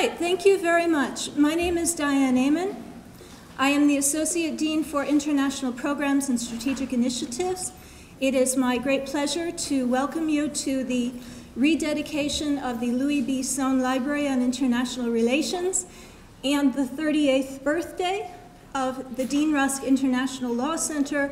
right, thank you very much. My name is Diane Amann. I am the Associate Dean for International Programs and Strategic Initiatives. It is my great pleasure to welcome you to the rededication of the Louis B. Sohn Library on International Relations and the 38th birthday of the Dean Rusk International Law Center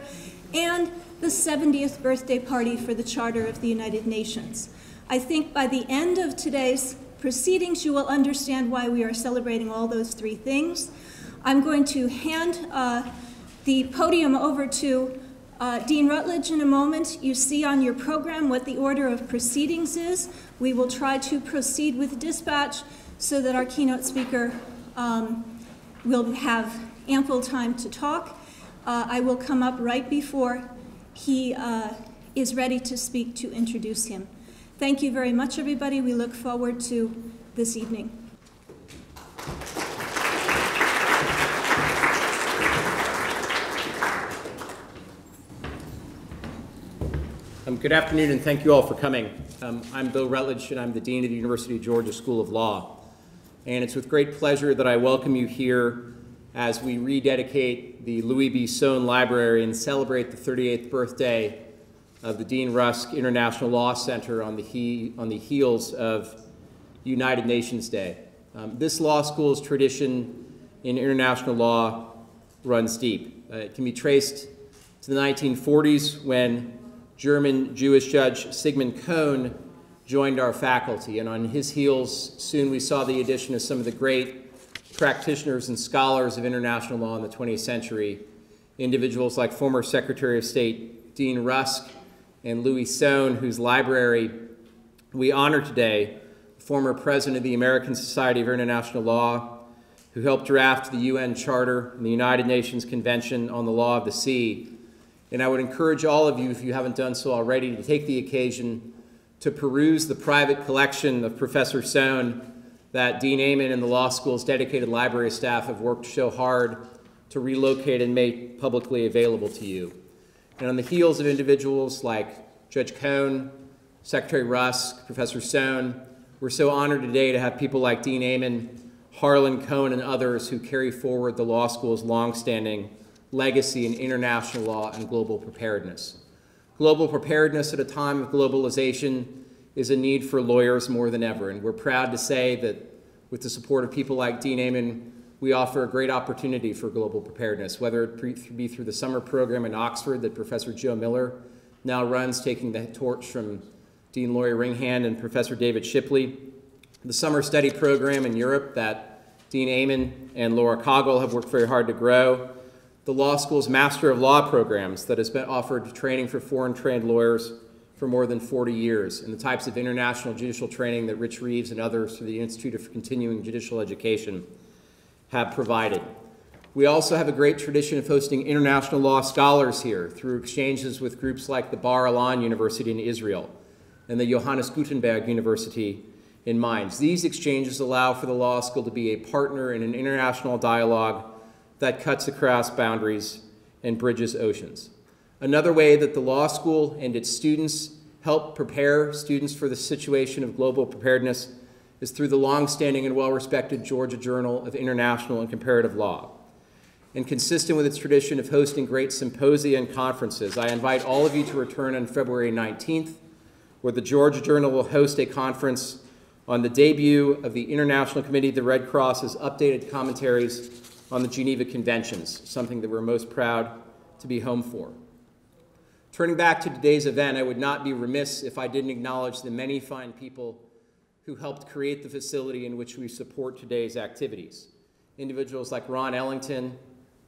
and the 70th birthday party for the Charter of the United Nations. I think by the end of today's proceedings, you will understand why we are celebrating all those three things. I'm going to hand uh, the podium over to uh, Dean Rutledge in a moment. You see on your program what the order of proceedings is. We will try to proceed with dispatch so that our keynote speaker um, will have ample time to talk. Uh, I will come up right before he uh, is ready to speak to introduce him. Thank you very much, everybody. We look forward to this evening. Um, good afternoon, and thank you all for coming. Um, I'm Bo Rutledge, and I'm the Dean of the University of Georgia School of Law. And it's with great pleasure that I welcome you here as we rededicate the Louis B. Sohn Library and celebrate the 38th birthday of the Dean Rusk International Law Center on the, he, on the heels of United Nations Day. Um, this law school's tradition in international law runs deep. Uh, it can be traced to the 1940s when German Jewish judge Sigmund Cohn joined our faculty, and on his heels, soon we saw the addition of some of the great practitioners and scholars of international law in the 20th century, individuals like former Secretary of State Dean Rusk and Louis Sohn, whose library we honor today, former president of the American Society of International Law, who helped draft the UN Charter and the United Nations Convention on the Law of the Sea. And I would encourage all of you, if you haven't done so already, to take the occasion to peruse the private collection of Professor Sohn that Dean Amann and the law school's dedicated library staff have worked so hard to relocate and make publicly available to you. And on the heels of individuals like Judge Cohn, Secretary Rusk, Professor Sohn, we're so honored today to have people like Dean Amann, Harlan Cohen, and others who carry forward the law school's longstanding legacy in international law and global preparedness. Global preparedness at a time of globalization is a need for lawyers more than ever. And we're proud to say that with the support of people like Dean Amann, we offer a great opportunity for global preparedness, whether it be through the summer program in Oxford that Professor Joe Miller now runs, taking the torch from Dean Lori Ringhand and Professor David Shipley, the summer study program in Europe that Dean Amann and Laura Coggle have worked very hard to grow, the law school's Master of Law programs that has been offered training for foreign trained lawyers for more than 40 years and the types of international judicial training that Rich Reeves and others through the Institute of Continuing Judicial Education have provided. We also have a great tradition of hosting international law scholars here through exchanges with groups like the Bar Ilan University in Israel and the Johannes Gutenberg University in Mainz. These exchanges allow for the law school to be a partner in an international dialogue that cuts across boundaries and bridges oceans. Another way that the law school and its students help prepare students for the situation of global preparedness is through the long-standing and well-respected Georgia Journal of International and Comparative Law. And consistent with its tradition of hosting great symposia and conferences, I invite all of you to return on February 19th, where the Georgia Journal will host a conference on the debut of the International Committee of the Red Cross's updated commentaries on the Geneva Conventions, something that we're most proud to be home for. Turning back to today's event, I would not be remiss if I didn't acknowledge the many fine people who helped create the facility in which we support today's activities. Individuals like Ron Ellington,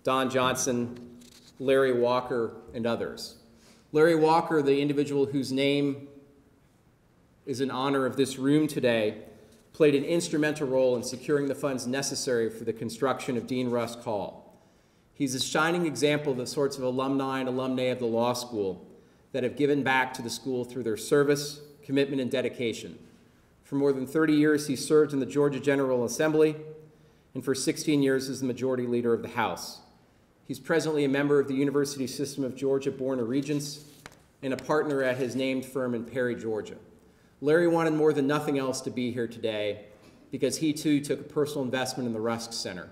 Don Johnson, Larry Walker, and others. Larry Walker, the individual whose name is in honor of this room today, played an instrumental role in securing the funds necessary for the construction of Dean Rusk Hall. He's a shining example of the sorts of alumni and alumnae of the law school that have given back to the school through their service, commitment, and dedication. For more than 30 years, he served in the Georgia General Assembly, and for 16 years as the majority leader of the House. He's presently a member of the University System of Georgia of Regents and a partner at his named firm in Perry, Georgia. Larry wanted more than nothing else to be here today, because he too took a personal investment in the Rusk Center.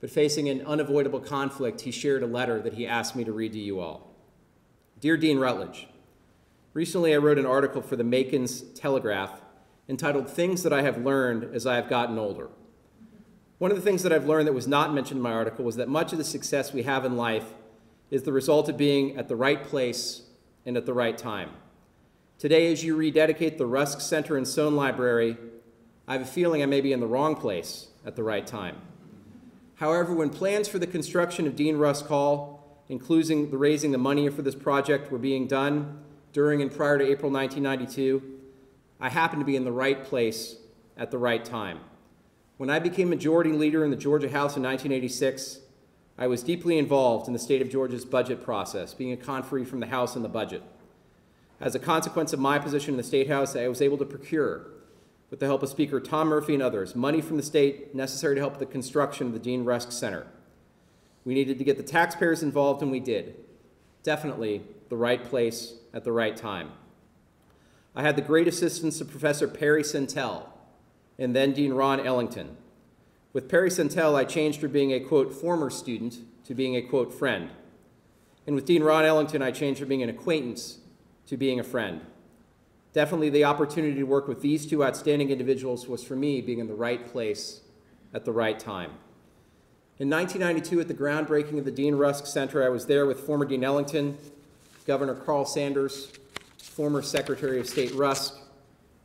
But facing an unavoidable conflict, he shared a letter that he asked me to read to you all. Dear Dean Rutledge, recently I wrote an article for the Macon's Telegraph entitled Things That I Have Learned as I Have Gotten Older. One of the things that I've learned that was not mentioned in my article was that much of the success we have in life is the result of being at the right place and at the right time. Today, as you rededicate the Rusk Center and Sohn Library, I have a feeling I may be in the wrong place at the right time. However, when plans for the construction of Dean Rusk Hall, including the raising the money for this project, were being done during and prior to April 1992, I happened to be in the right place at the right time. When I became majority leader in the Georgia House in 1986, I was deeply involved in the state of Georgia's budget process, being a conferee from the House on the budget. As a consequence of my position in the State House, I was able to procure, with the help of Speaker Tom Murphy and others, money from the state necessary to help the construction of the Dean Rusk Center. We needed to get the taxpayers involved, and we did. Definitely the right place at the right time. I had the great assistance of Professor Perry Sentell and then Dean Ron Ellington. With Perry Sentell, I changed from being a, quote, former student to being a, quote, friend. And with Dean Ron Ellington, I changed from being an acquaintance to being a friend. Definitely the opportunity to work with these two outstanding individuals was for me being in the right place at the right time. In 1992, at the groundbreaking of the Dean Rusk Center, I was there with former Dean Ellington, Governor Carl Sanders, former Secretary of State Rusk,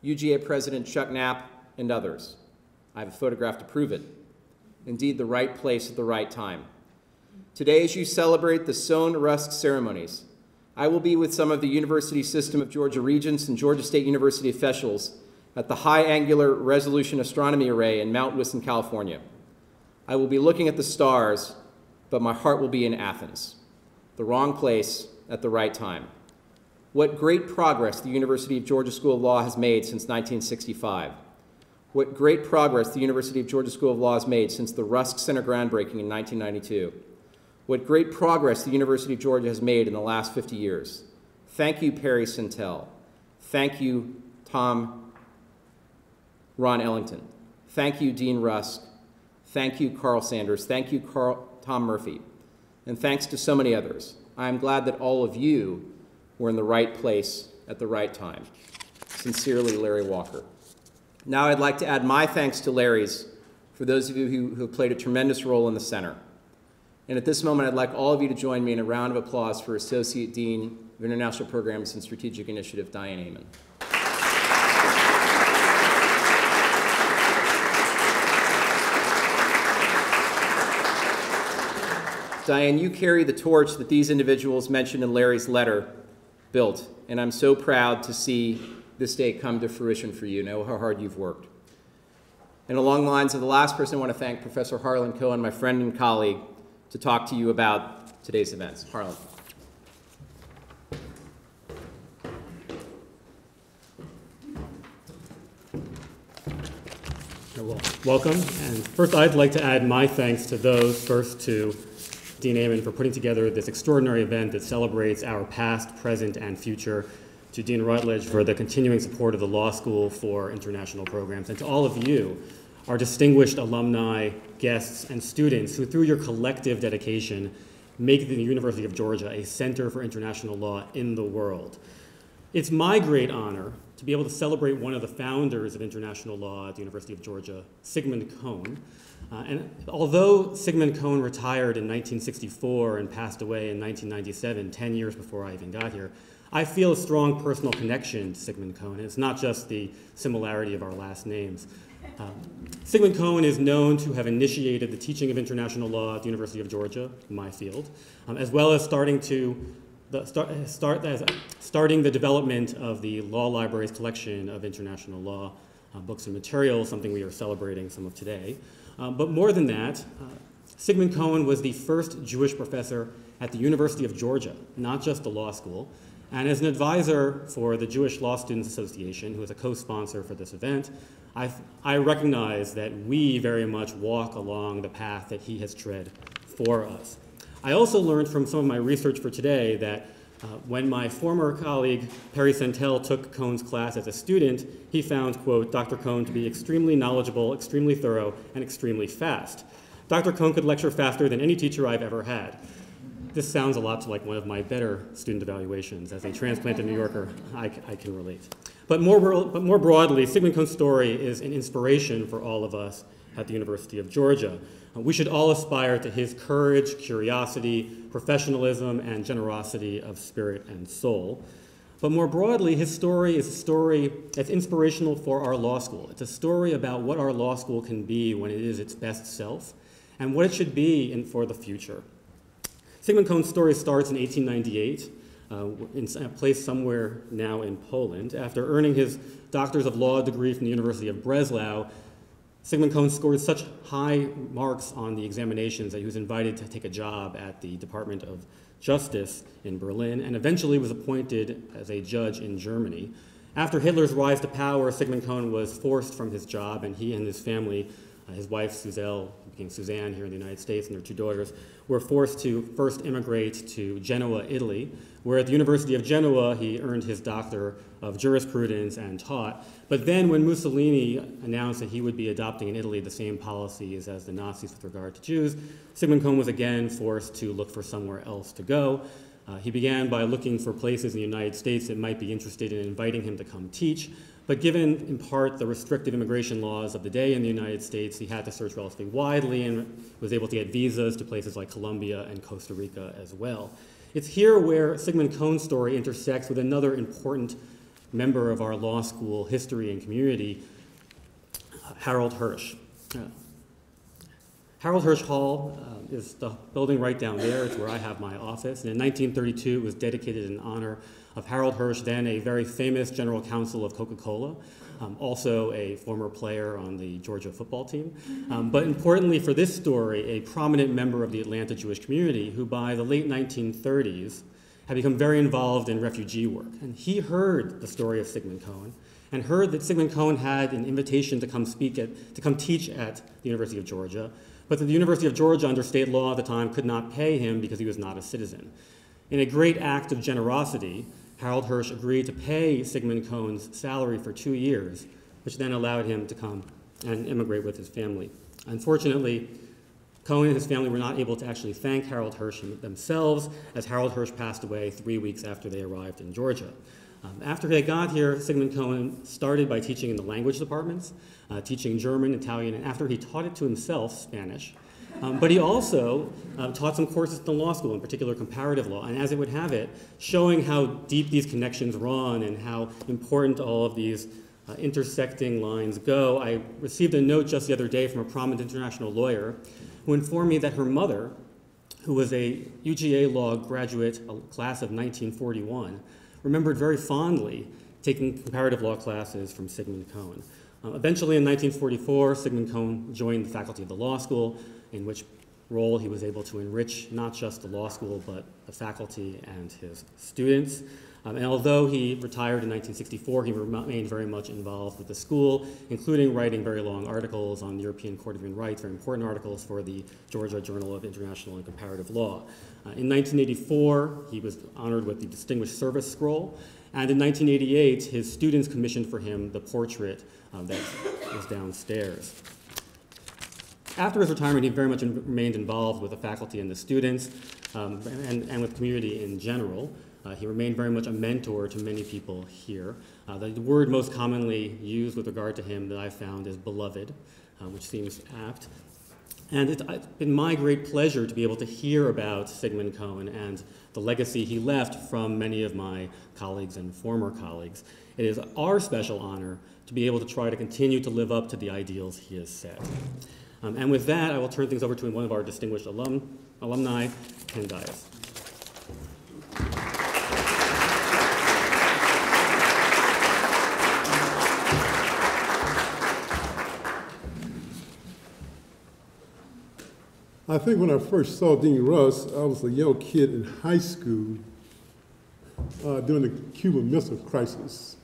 UGA President Chuck Knapp, and others. I have a photograph to prove it. Indeed, the right place at the right time. Today, as you celebrate the Sohn Rusk ceremonies, I will be with some of the University System of Georgia Regents and Georgia State University officials at the High Angular Resolution Astronomy Array in Mount Wilson, California. I will be looking at the stars, but my heart will be in Athens, the wrong place at the right time. What great progress the University of Georgia School of Law has made since 1965. What great progress the University of Georgia School of Law has made since the Rusk Center groundbreaking in 1992 what great progress the University of Georgia has made in the last 50 years. Thank you, Perry Sentell. Thank you, Tom Ron Ellington. Thank you, Dean Rusk. Thank you, Carl Sanders. Thank you, Carl, Tom Murphy. And thanks to so many others. I am glad that all of you were in the right place at the right time. Sincerely, Larry Walker. Now I'd like to add my thanks to Larry's for those of you who, who played a tremendous role in the center. And at this moment, I'd like all of you to join me in a round of applause for Associate Dean of International Programs and Strategic Initiative, Diane Amann. Diane, you carry the torch that these individuals mentioned in Larry's letter built, and I'm so proud to see this day come to fruition for you. Know how hard you've worked. And along the lines of the last person, I want to thank Professor Harlan Cohen, my friend and colleague, to talk to you about today's events. Harlan. Well, welcome. And first, I'd like to add my thanks to those, first to Dean Amon for putting together this extraordinary event that celebrates our past, present, and future, to Dean Rutledge for the continuing support of the law school for international programs, and to all of you our distinguished alumni, guests, and students who, through your collective dedication, make the University of Georgia a center for international law in the world. It's my great honor to be able to celebrate one of the founders of international law at the University of Georgia, Sigmund Cohn. Uh, and although Sigmund Cohn retired in 1964 and passed away in 1997, 10 years before I even got here, I feel a strong personal connection to Sigmund Cohn. It's not just the similarity of our last names. Um, Sigmund Cohn is known to have initiated the teaching of international law at the University of Georgia, my field, um, as well as starting to the, start, start as, starting the development of the Law Library's collection of international law uh, books and materials, something we are celebrating some of today. Um, but more than that, uh, Sigmund Cohn was the first Jewish professor at the University of Georgia, not just the law school, and as an advisor for the Jewish Law Students Association, who is a co-sponsor for this event, I, I recognize that we very much walk along the path that he has tread for us. I also learned from some of my research for today that Uh, when my former colleague Perry Sentell took Cohn's class as a student, he found, quote, Dr. Cohn to be extremely knowledgeable, extremely thorough, and extremely fast. Dr. Cohn could lecture faster than any teacher I've ever had. This sounds a lot like one of my better student evaluations. As a transplanted New Yorker, I, I can relate. But more, but more broadly, Sigmund Cohn's story is an inspiration for all of us at the University of Georgia. Uh, we should all aspire to his courage, curiosity, professionalism, and generosity of spirit and soul. But more broadly, his story is a story that's inspirational for our law school. It's a story about what our law school can be when it is its best self and what it should be in, for the future. Sigmund Cohn's story starts in 1898 uh, in a place somewhere now in Poland. After earning his Doctors of Law degree from the University of Breslau, Sigmund Cohn scored such high marks on the examinations that he was invited to take a job at the Department of Justice in Berlin and eventually was appointed as a judge in Germany. After Hitler's rise to power, Sigmund Cohn was forced from his job, and he and his family, uh, his wife Suzelle, became Suzanne here in the United States, and their two daughters, were forced to first immigrate to Genoa, Italy, where at the University of Genoa he earned his Doctor of Jurisprudence and taught. But then, when Mussolini announced that he would be adopting in Italy the same policies as the Nazis with regard to Jews, Sigmund Cohn was again forced to look for somewhere else to go. Uh, he began by looking for places in the United States that might be interested in inviting him to come teach. But given, in part, the restrictive immigration laws of the day in the United States, he had to search relatively widely and was able to get visas to places like Colombia and Costa Rica as well. It's here where Sigmund Cohn's story intersects with another important member of our law school history and community, Harold Hirsch. Uh, Harold Hirsch Hall uh, is the building right down there. It's where I have my office. And in 1932, it was dedicated in honor of Harold Hirsch, then a very famous general counsel of Coca Cola, um, also a former player on the Georgia football team. Um, but importantly for this story, a prominent member of the Atlanta Jewish community who by the late 1930s had become very involved in refugee work. And he heard the story of Sigmund Cohn and heard that Sigmund Cohn had an invitation to come speak at, to come teach at the University of Georgia, but that the University of Georgia, under state law at the time, could not pay him because he was not a citizen. In a great act of generosity, Harold Hirsch agreed to pay Sigmund Cohn's salary for two years, which then allowed him to come and immigrate with his family. Unfortunately, Cohn and his family were not able to actually thank Harold Hirsch themselves, as Harold Hirsch passed away three weeks after they arrived in Georgia. Um, after they got here, Sigmund Cohn started by teaching in the language departments, uh, teaching German, Italian, and after he taught it to himself, Spanish. Um, but he also uh, taught some courses in the law school, in particular comparative law, and as it would have it, showing how deep these connections run and how important all of these uh, intersecting lines go. I received a note just the other day from a prominent international lawyer who informed me that her mother, who was a UGA law graduate, a class of 1941, remembered very fondly taking comparative law classes from Sigmund Cohn. Uh, eventually, in 1944, Sigmund Cohn joined the faculty of the law school, in which role he was able to enrich not just the law school, but the faculty and his students. Um, and although he retired in 1964, he remained very much involved with the school, including writing very long articles on the European Court of Human Rights, very important articles for the Georgia Journal of International and Comparative Law. Uh, in 1984, he was honored with the Distinguished Service Scroll, and in 1988, his students commissioned for him the portrait uh, that is downstairs. After his retirement, he very much in, remained involved with the faculty and the students, um, and, and with community in general. Uh, he remained very much a mentor to many people here. Uh, the word most commonly used with regard to him that I've found is beloved, uh, which seems apt. And it's been my great pleasure to be able to hear about Sigmund Cohn and the legacy he left from many of my colleagues and former colleagues. It is our special honor to be able to try to continue to live up to the ideals he has set. Um, and with that, I will turn things over to one of our distinguished alum, alumni, Ken Dious. I think when I first saw Dean Russ, I was a young kid in high school uh, during the Cuban Missile Crisis.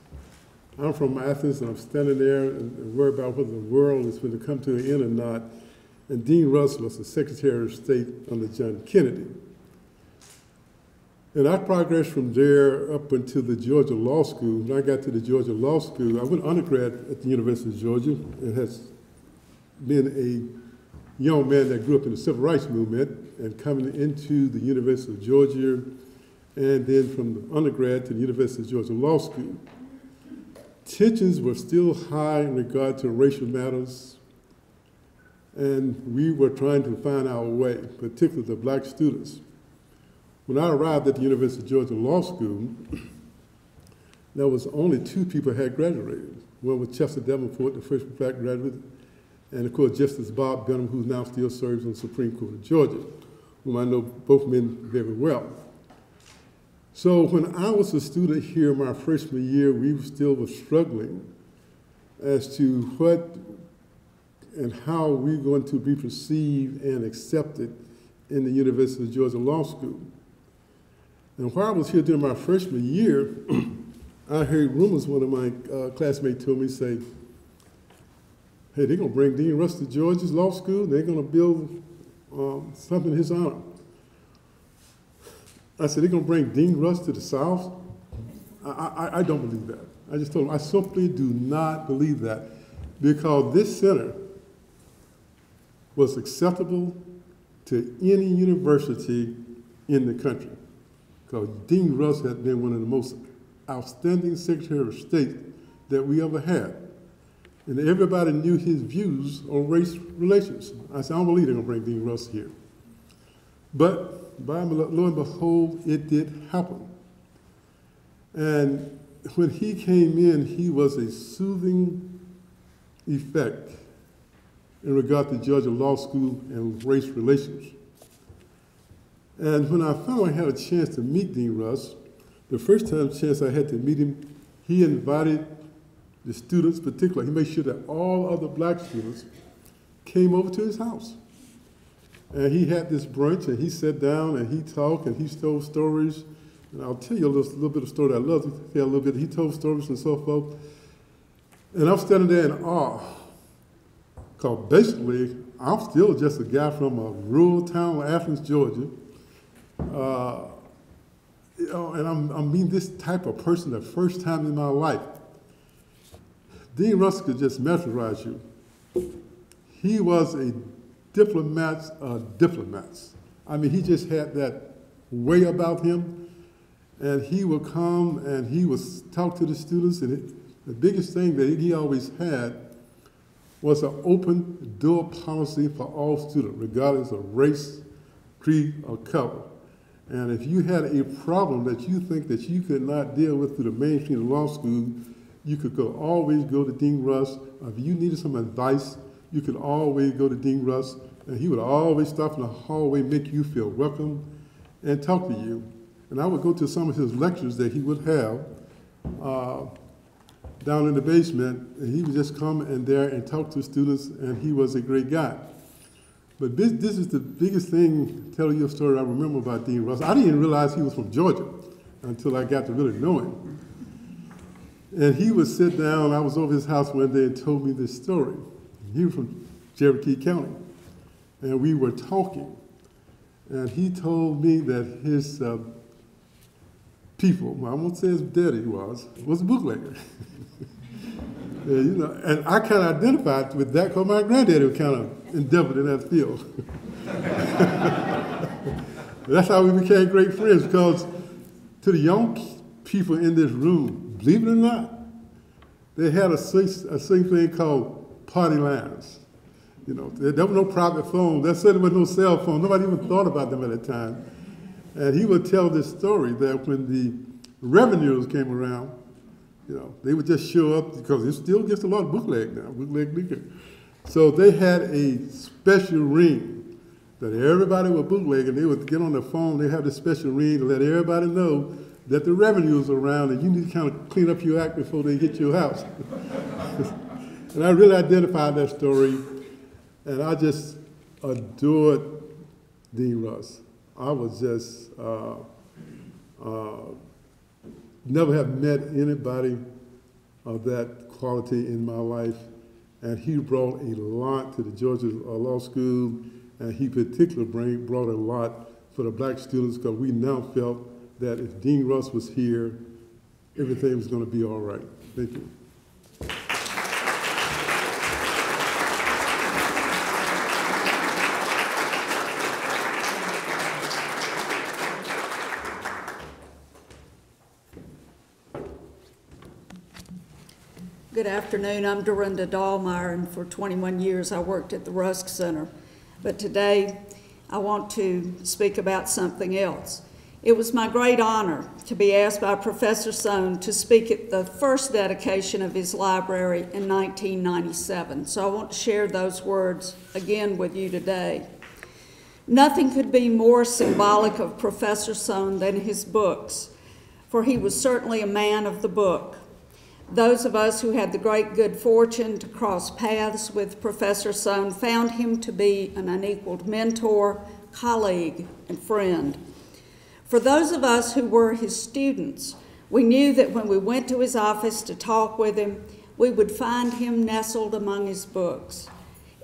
I'm from Athens, and I'm standing there and worried about whether the world is going to come to an end or not. And Dean Russ was the Secretary of State under John Kennedy. And I progressed from there up into the Georgia Law School. When I got to the Georgia Law School, I went undergrad at the University of Georgia and has been a young man that grew up in the civil rights movement and coming into the University of Georgia and then from the undergrad to the University of Georgia Law School. Tensions were still high in regard to racial matters, and we were trying to find our way, particularly the black students. When I arrived at the University of Georgia Law School, there was only two people had graduated. One was Chester Davenport, the first black graduate, and of course Justice Bob Benham, who now still serves on the Supreme Court of Georgia, whom I know both men very well. So when I was a student here my freshman year, we still were struggling as to what and how we're going to be perceived and accepted in the University of Georgia Law School. And while I was here during my freshman year, I heard rumors, one of my uh, classmates told me, say, hey, they're going to bring Dean Russ to Georgia's law school, they're going to build um, something in his honor. I said, they're going to bring Dean Russ to the South? I, I, I don't believe that. I just told him, I simply do not believe that because this center was acceptable to any university in the country. Because Dean Russ had been one of the most outstanding Secretary of State that we ever had. And everybody knew his views on race relations. I said, I don't believe they're going to bring Dean Russ here. But by lo and behold, it did happen. And when he came in, he was a soothing effect in regard to Georgia Law School and race relations. And when I finally had a chance to meet Dean Russ, the first time chance I had to meet him, he invited the students, particularly, he made sure that all other black students came over to his house. And he had this brunch, and he sat down and he talked and he told stories. And I'll tell you a little, little bit of story that I love to tell a little bit. He told stories and so forth. And I'm standing there in awe. Because basically, I'm still just a guy from a rural town of Athens, Georgia. Uh, you know, and I'm, I'm mean this type of person the first time in my life. Dean Russ could just mesmerize you. He was a diplomat of uh, diplomats. I mean, he just had that way about him. And he would come and he would talk to the students. And it, the biggest thing that he always had was an open door policy for all students, regardless of race, creed, or color. And if you had a problem that you think that you could not deal with through the mainstream law school, you could go always go to Dean Russ. If you needed some advice, you could always go to Dean Russ, and he would always stop in the hallway, make you feel welcome, and talk to you. And I would go to some of his lectures that he would have uh, down in the basement, and he would just come in there and talk to students, and he was a great guy. But this, this is the biggest thing, telling you a story I remember about Dean Russ. I didn't realize he was from Georgia until I got to really know him. And he would sit down, I was over his house one day and told me this story. He was from Cherokee County. And we were talking. And he told me that his uh, people, well, I won't say his daddy was, was a bootlegger. and, you know, and I kind of identified with that because my granddaddy was kind of endeavored in that field. That's how we became great friends because to the young people in this room, believe it or not, they had a sing, a thing called party lines. You know, there, there was no private phone. There certainly was no cell phone. Nobody even thought about them at the time. And he would tell this story that when the revenues came around, you know, they would just show up because it still gets a lot of bootleg now, bootleg liquor. So they had a special ring that everybody would bootleg, and they would get on the phone. They have this special ring to let everybody know that the revenues are around, and you need to kind of clean up your act before they hit your house. and I really identified that story, and I just adored Dean Russ. I was just uh, uh, never have met anybody of that quality in my life, and he brought a lot to the Georgia Law School, and he particularly bring, brought a lot for the black students because we now felt that if Dean Russ was here, everything was gonna be all right. Thank you. Good afternoon. I'm Dorinda Dallmeyer, and for 21 years I worked at the Rusk Center. But today I want to speak about something else. It was my great honor to be asked by Professor Sohn to speak at the first dedication of his library in 1997. So I want to share those words again with you today. Nothing could be more symbolic of Professor Sohn than his books, for he was certainly a man of the book. Those of us who had the great good fortune to cross paths with Professor Sohn found him to be an unequaled mentor, colleague, and friend. For those of us who were his students, we knew that when we went to his office to talk with him, we would find him nestled among his books.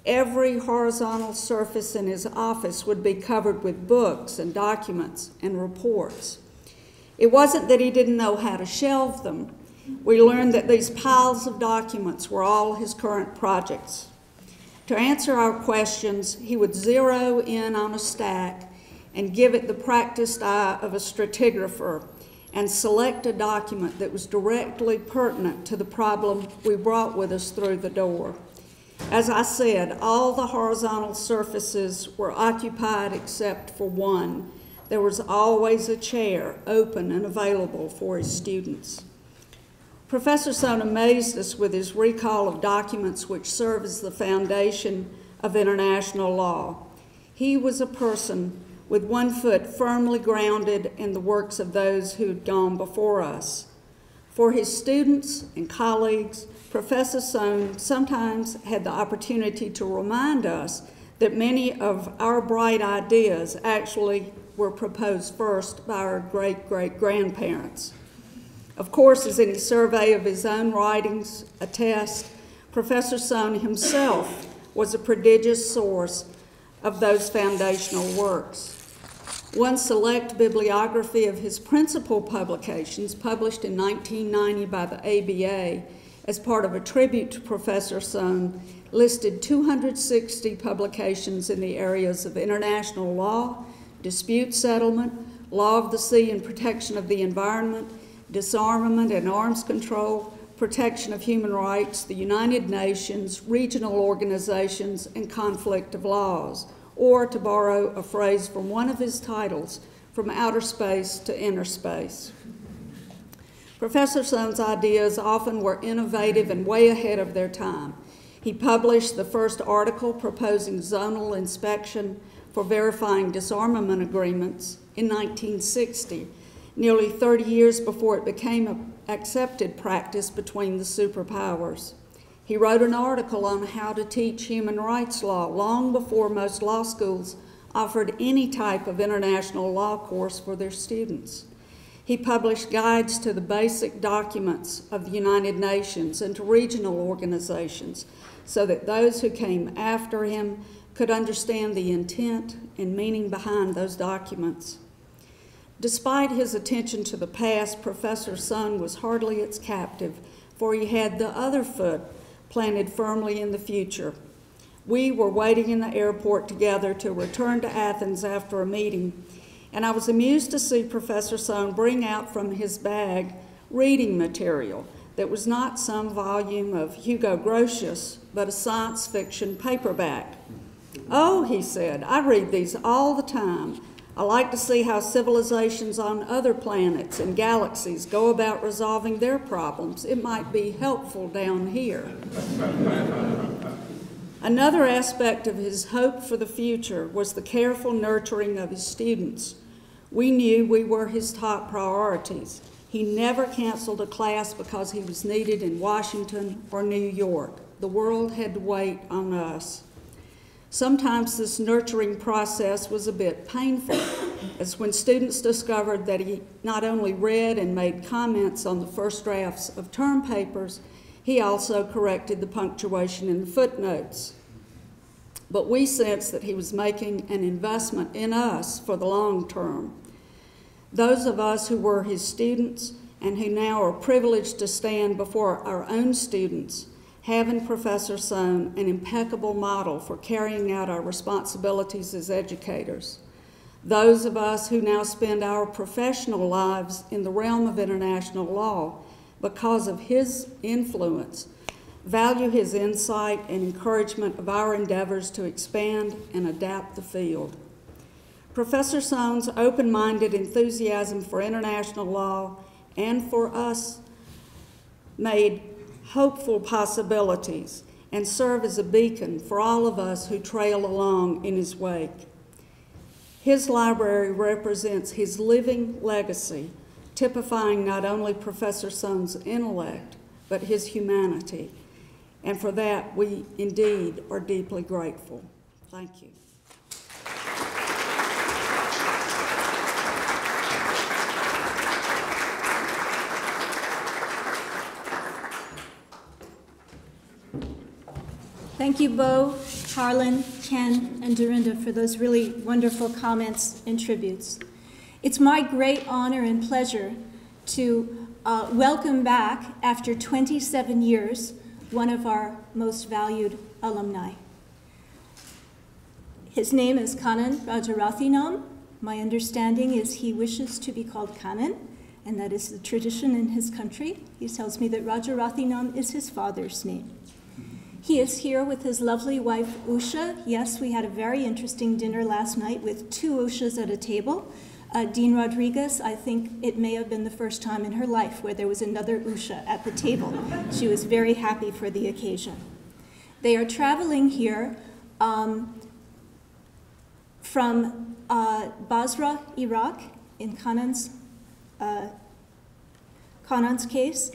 Every horizontal surface in his office would be covered with books and documents and reports. It wasn't that he didn't know how to shelve them. We learned that these piles of documents were all his current projects. To answer our questions, he would zero in on a stack and give it the practiced eye of a stratigrapher and select a document that was directly pertinent to the problem we brought with us through the door. As I said, all the horizontal surfaces were occupied except for one. There was always a chair open and available for his students. Professor Sohn amazed us with his recall of documents which serve as the foundation of international law. He was a person with one foot firmly grounded in the works of those who'd gone before us. For his students and colleagues, Professor Sohn sometimes had the opportunity to remind us that many of our bright ideas actually were proposed first by our great great grandparents. Of course, as any survey of his own writings attest, Professor Sohn himself was a prodigious source of those foundational works. One select bibliography of his principal publications, published in 1990 by the ABA as part of a tribute to Professor Sohn, listed 260 publications in the areas of international law, dispute settlement, law of the sea and protection of the environment, disarmament and arms control, protection of human rights, the United Nations, regional organizations, and conflict of laws, or to borrow a phrase from one of his titles, from outer space to inner space. Professor Sohn's ideas often were innovative and way ahead of their time. He published the first article proposing zonal inspection for verifying disarmament agreements in 1960 nearly 30 years before it became an accepted practice between the superpowers. He wrote an article on how to teach human rights law long before most law schools offered any type of international law course for their students. He published guides to the basic documents of the United Nations and to regional organizations so that those who came after him could understand the intent and meaning behind those documents. Despite his attention to the past, Professor Sohn was hardly its captive, for he had the other foot planted firmly in the future. We were waiting in the airport together to return to Athens after a meeting, and I was amused to see Professor Sohn bring out from his bag reading material that was not some volume of Hugo Grotius, but a science fiction paperback. Oh, he said, I read these all the time. I like to see how civilizations on other planets and galaxies go about resolving their problems. It might be helpful down here. Another aspect of his hope for the future was the careful nurturing of his students. We knew we were his top priorities. He never canceled a class because he was needed in Washington or New York. The world had to wait on us. Sometimes this nurturing process was a bit painful, as when students discovered that he not only read and made comments on the first drafts of term papers, he also corrected the punctuation in the footnotes. But we sensed that he was making an investment in us for the long term. Those of us who were his students and who now are privileged to stand before our own students have in Professor Sohn an impeccable model for carrying out our responsibilities as educators. Those of us who now spend our professional lives in the realm of international law because of his influence value his insight and encouragement of our endeavors to expand and adapt the field. Professor Sohn's open minded enthusiasm for international law and for us made hopeful possibilities and serve as a beacon for all of us who trail along in his wake. His library represents his living legacy, typifying not only Professor Sohn's intellect, but his humanity. And for that, we indeed are deeply grateful. Thank you. Thank you, Bo, Harlan, Ken, and Dorinda for those really wonderful comments and tributes. It's my great honor and pleasure to uh, welcome back, after 27 years, one of our most valued alumni. His name is Kannan Rajarathinam. My understanding is he wishes to be called Kannan, and that is the tradition in his country. He tells me that Rajarathinam is his father's name. He is here with his lovely wife, Usha. Yes, we had a very interesting dinner last night with two Ushas at a table. Uh, Dean Rodriguez, I think it may have been the first time in her life where there was another Usha at the table. She was very happy for the occasion. They are traveling here um, from uh, Basra, Iraq, in Kannan's, uh, Kannan's case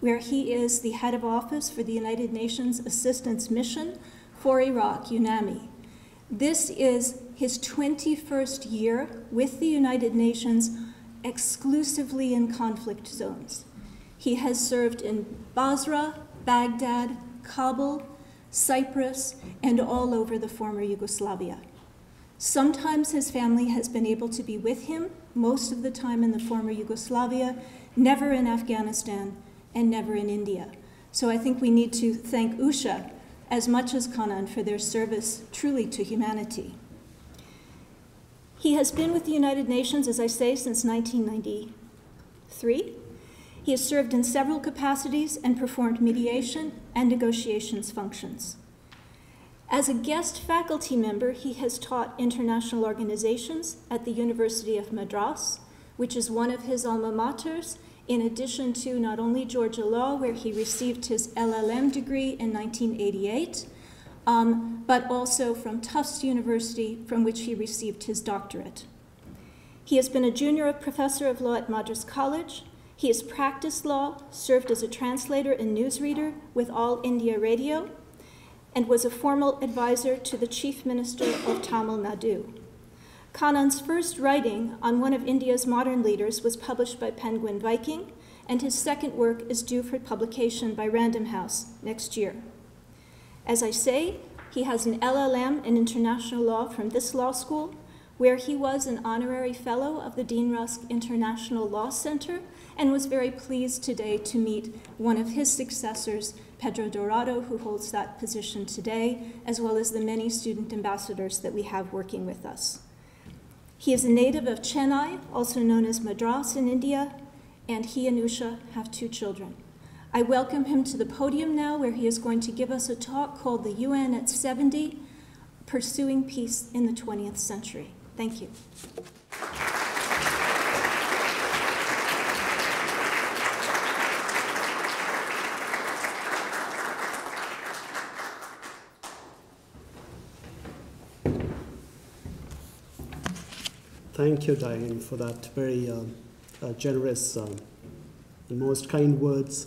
where he is the head of office for the United Nations Assistance Mission for Iraq, UNAMI. This is his 21st year with the United Nations exclusively in conflict zones. He has served in Basra, Baghdad, Kabul, Cyprus, and all over the former Yugoslavia. Sometimes his family has been able to be with him, most of the time in the former Yugoslavia, never in Afghanistan, and never in India. So I think we need to thank Usha as much as Kannan for their service truly to humanity. He has been with the United Nations, as I say, since 1993. He has served in several capacities and performed mediation and negotiations functions. As a guest faculty member, he has taught international organizations at the University of Madras, which is one of his alma maters in addition to not only Georgia Law, where he received his LLM degree in 1988, um, but also from Tufts University, from which he received his doctorate. He has been a junior professor of law at Madras College. He has practiced law, served as a translator and newsreader with All India Radio, and was a formal advisor to the Chief Minister of Tamil Nadu. Kannan's first writing on one of India's modern leaders was published by Penguin Viking, and his second work is due for publication by Random House next year. As I say, he has an LLM in international law from this law school, where he was an honorary fellow of the Dean Rusk International Law Center and was very pleased today to meet one of his successors, Pedro Dorado, who holds that position today, as well as the many student ambassadors that we have working with us. He is a native of Chennai, also known as Madras in India, and he and Usha have two children. I welcome him to the podium now, where he is going to give us a talk called The UN at 70 Pursuing Peace in the 20th Century. Thank you. Thank you, Diane, for that very uh, uh, generous um, and most kind words.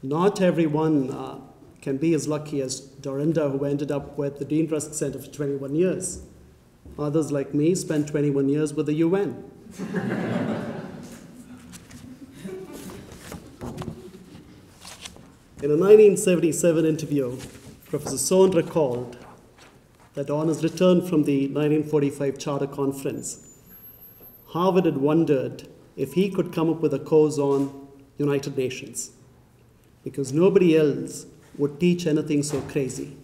Not everyone uh, can be as lucky as Dorinda, who ended up with the Dean Rusk Center for 21 years. Others, like me, spent 21 years with the UN. In a 1977 interview, Professor Sohn recalled that on his return from the 1945 Charter Conference, Harvard had wondered if he could come up with a course on United Nations, because nobody else would teach anything so crazy.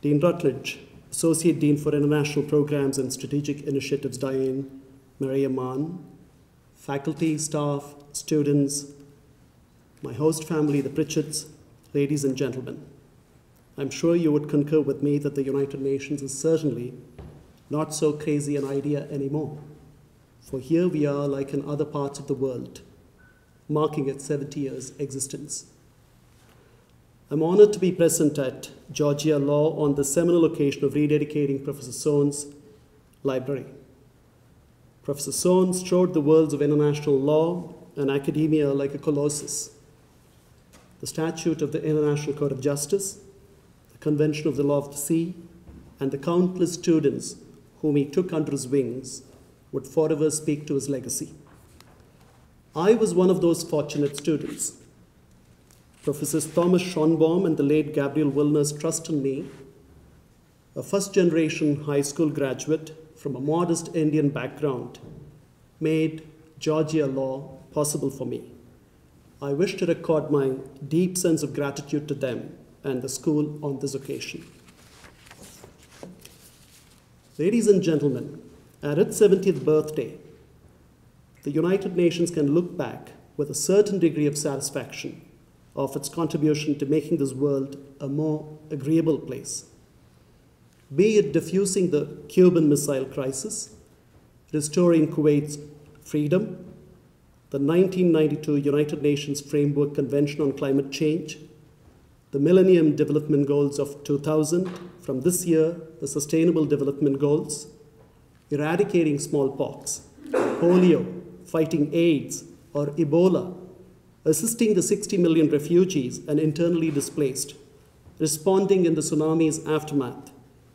Dean Rutledge, Associate Dean for International Programs and Strategic Initiatives, Diane Marie Amann, faculty, staff, students, my host family, the Pritchards, ladies and gentlemen. I'm sure you would concur with me that the United Nations is certainly not so crazy an idea anymore. For here we are, like in other parts of the world, marking its 70 years existence. I'm honored to be present at Georgia Law on the seminal occasion of rededicating Professor Sohn's library. Professor Sohn strode the worlds of international law and academia like a colossus. The statute of the International Court of Justice, Convention of the Law of the Sea, and the countless students whom he took under his wings would forever speak to his legacy. I was one of those fortunate students. Professors Thomas Schoenbaum and the late Gabriel Wilner's trust in me, a first generation high school graduate from a modest Indian background, made Georgia law possible for me. I wish to record my deep sense of gratitude to them and the school on this occasion. Ladies and gentlemen, at its 70th birthday, the United Nations can look back with a certain degree of satisfaction of its contribution to making this world a more agreeable place. Be it diffusing the Cuban Missile Crisis, restoring Kuwait's freedom, the 1992 United Nations Framework Convention on Climate Change, the Millennium Development Goals of 2000, from this year, the Sustainable Development Goals, eradicating smallpox, polio, fighting AIDS, or Ebola, assisting the 60 million refugees and internally displaced, responding in the tsunami's aftermath,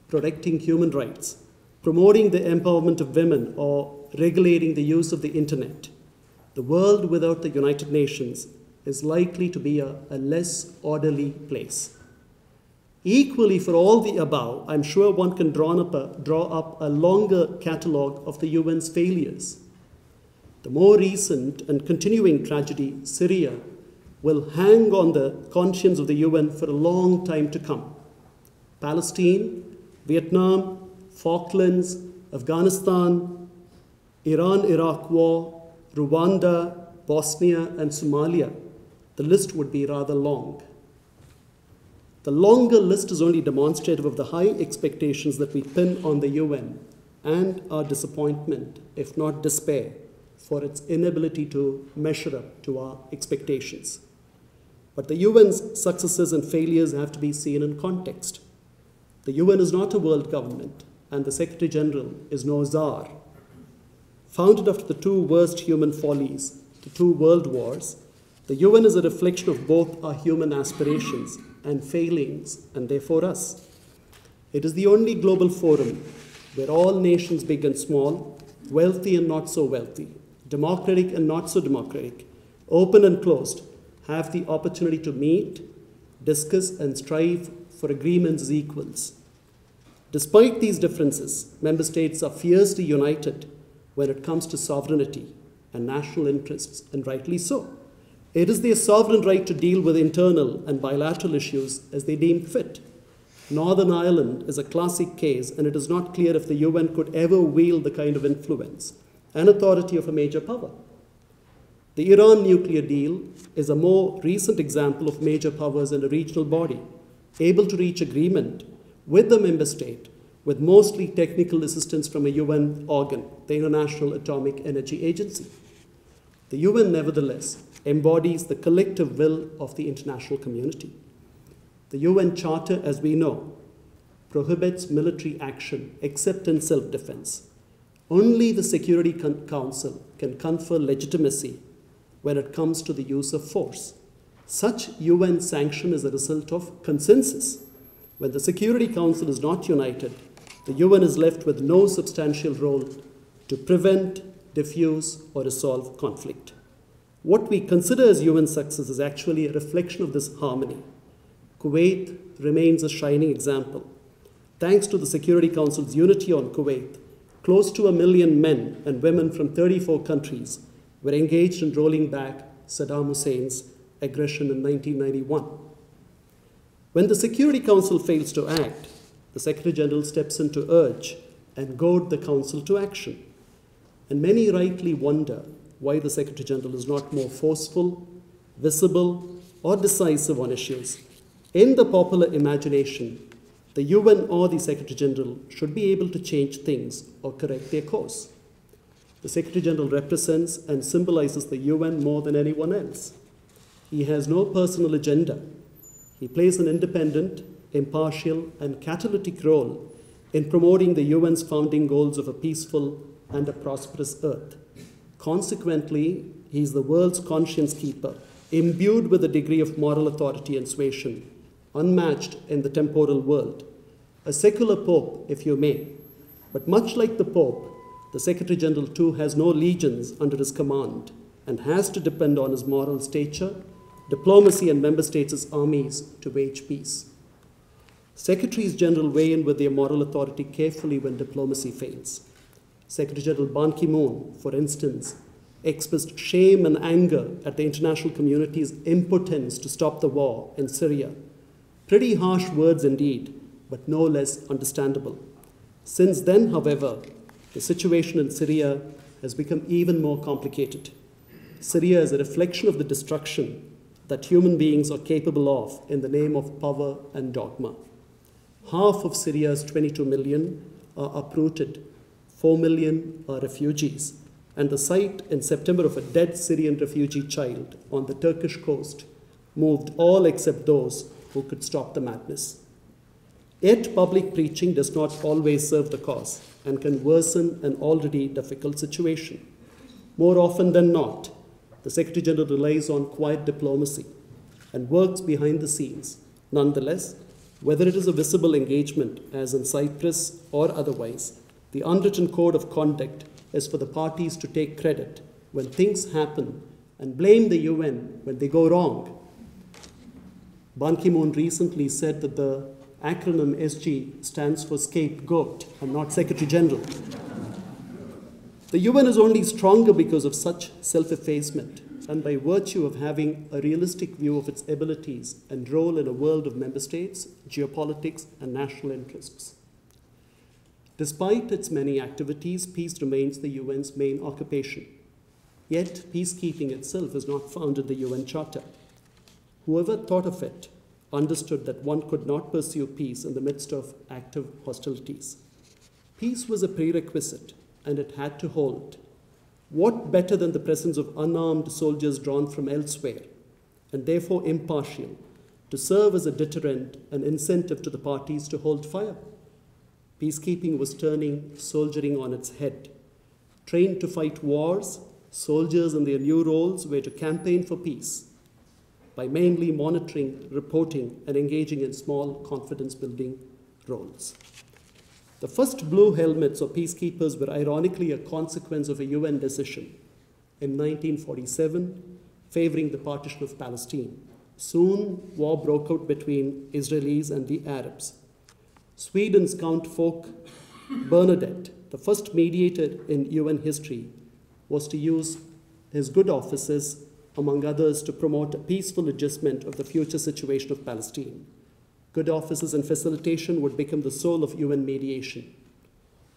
protecting human rights, promoting the empowerment of women, or regulating the use of the internet. The world without the United Nations is likely to be a, a less orderly place. Equally, for all the above, I'm sure one can draw up, a, draw up a longer catalogue of the UN's failures. The more recent and continuing tragedy, Syria, will hang on the conscience of the UN for a long time to come. Palestine, Vietnam, Falklands, Afghanistan, Iran Iraq War, Rwanda, Bosnia, and Somalia. The list would be rather long. The longer list is only demonstrative of the high expectations that we pin on the UN and our disappointment, if not despair, for its inability to measure up to our expectations. But the UN's successes and failures have to be seen in context. The UN is not a world government, and the Secretary General is no czar. Founded after the two worst human follies, the two world wars, the UN is a reflection of both our human aspirations and failings, and therefore us. It is the only global forum where all nations, big and small, wealthy and not so wealthy, democratic and not so democratic, open and closed, have the opportunity to meet, discuss, and strive for agreements as equals. Despite these differences, member states are fiercely united when it comes to sovereignty and national interests, and rightly so. It is their sovereign right to deal with internal and bilateral issues as they deem fit. Northern Ireland is a classic case, and it is not clear if the UN could ever wield the kind of influence and authority of a major power. The Iran nuclear deal is a more recent example of major powers in a regional body able to reach agreement with the member state with mostly technical assistance from a UN organ, the International Atomic Energy Agency. The UN, nevertheless, embodies the collective will of the international community. The UN Charter, as we know, prohibits military action except in self defense. Only the Security Council can confer legitimacy when it comes to the use of force. Such UN sanction is a result of consensus. When the Security Council is not united, the UN is left with no substantial role to prevent, diffuse, or resolve conflict. What we consider as UN success is actually a reflection of this harmony. Kuwait remains a shining example. Thanks to the Security Council's unity on Kuwait, close to a million men and women from 34 countries were engaged in rolling back Saddam Hussein's aggression in 1991. When the Security Council fails to act, the Secretary General steps in to urge and goad the Council to action. And many rightly wonder why the Secretary General is not more forceful, visible, or decisive on issues. In the popular imagination, the UN or the Secretary General should be able to change things or correct their course. The Secretary General represents and symbolizes the UN more than anyone else. He has no personal agenda. He plays an independent, impartial, and catalytic role in promoting the UN's founding goals of a peaceful and a prosperous earth. Consequently, he is the world's conscience keeper, imbued with a degree of moral authority and suasion, unmatched in the temporal world. A secular pope, if you may, but much like the pope, the Secretary General too has no legions under his command and has to depend on his moral stature, diplomacy, and member states' armies to wage peace. Secretaries General weigh in with their moral authority carefully when diplomacy fails. Secretary General Ban Ki moon, for instance, expressed shame and anger at the international community's impotence to stop the war in Syria. Pretty harsh words indeed, but no less understandable. Since then, however, the situation in Syria has become even more complicated. Syria is a reflection of the destruction that human beings are capable of in the name of power and dogma. Half of Syria's 22 million are uprooted, 4 million are refugees, and the sight in September of a dead Syrian refugee child on the Turkish coast moved all except those who could stop the madness. Yet, public preaching does not always serve the cause and can worsen an already difficult situation. More often than not, the Secretary General relies on quiet diplomacy and works behind the scenes. Nonetheless, whether it is a visible engagement, as in Cyprus or otherwise, the unwritten code of conduct is for the parties to take credit when things happen and blame the UN when they go wrong. Ban Ki moon recently said that the acronym SG stands for scapegoat and not Secretary General. The UN is only stronger because of such self effacement and by virtue of having a realistic view of its abilities and role in a world of member states, geopolitics, and national interests. Despite its many activities, peace remains the UN's main occupation. Yet, peacekeeping itself is not found in the UN Charter. Whoever thought of it understood that one could not pursue peace in the midst of active hostilities. Peace was a prerequisite, and it had to hold. What better than the presence of unarmed soldiers drawn from elsewhere, and therefore impartial, to serve as a deterrent and incentive to the parties to hold fire? Peacekeeping was turning soldiering on its head. Trained to fight wars, soldiers in their new roles were to campaign for peace by mainly monitoring, reporting, and engaging in small confidence building roles. The first blue helmets or peacekeepers were ironically a consequence of a UN decision in 1947 favoring the partition of Palestine. Soon, war broke out between Israelis and the Arabs. Sweden's Count Folke Bernadotte, the first mediator in UN history, was to use his good offices among others, to promote a peaceful adjustment of the future situation of Palestine. Good offices and facilitation would become the soul of UN mediation.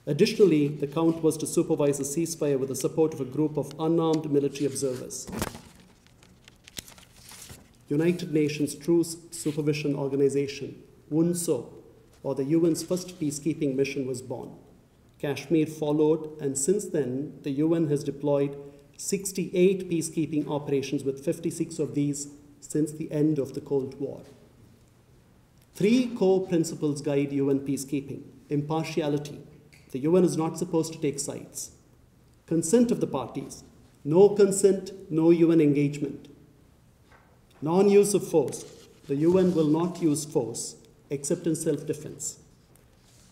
Additionally, the Count was to supervise a ceasefire with the support of a group of unarmed military observers. United Nations Truce Supervision Organization, UNTSO, or the UN's first peacekeeping mission, was born. Kashmir followed, and since then, the UN has deployed 68 peacekeeping operations, with 56 of these since the end of the Cold War. Three core principles guide UN peacekeeping impartiality. The UN is not supposed to take sides. Consent of the parties. No consent, no UN engagement. Non use of force. The UN will not use force except in self defense.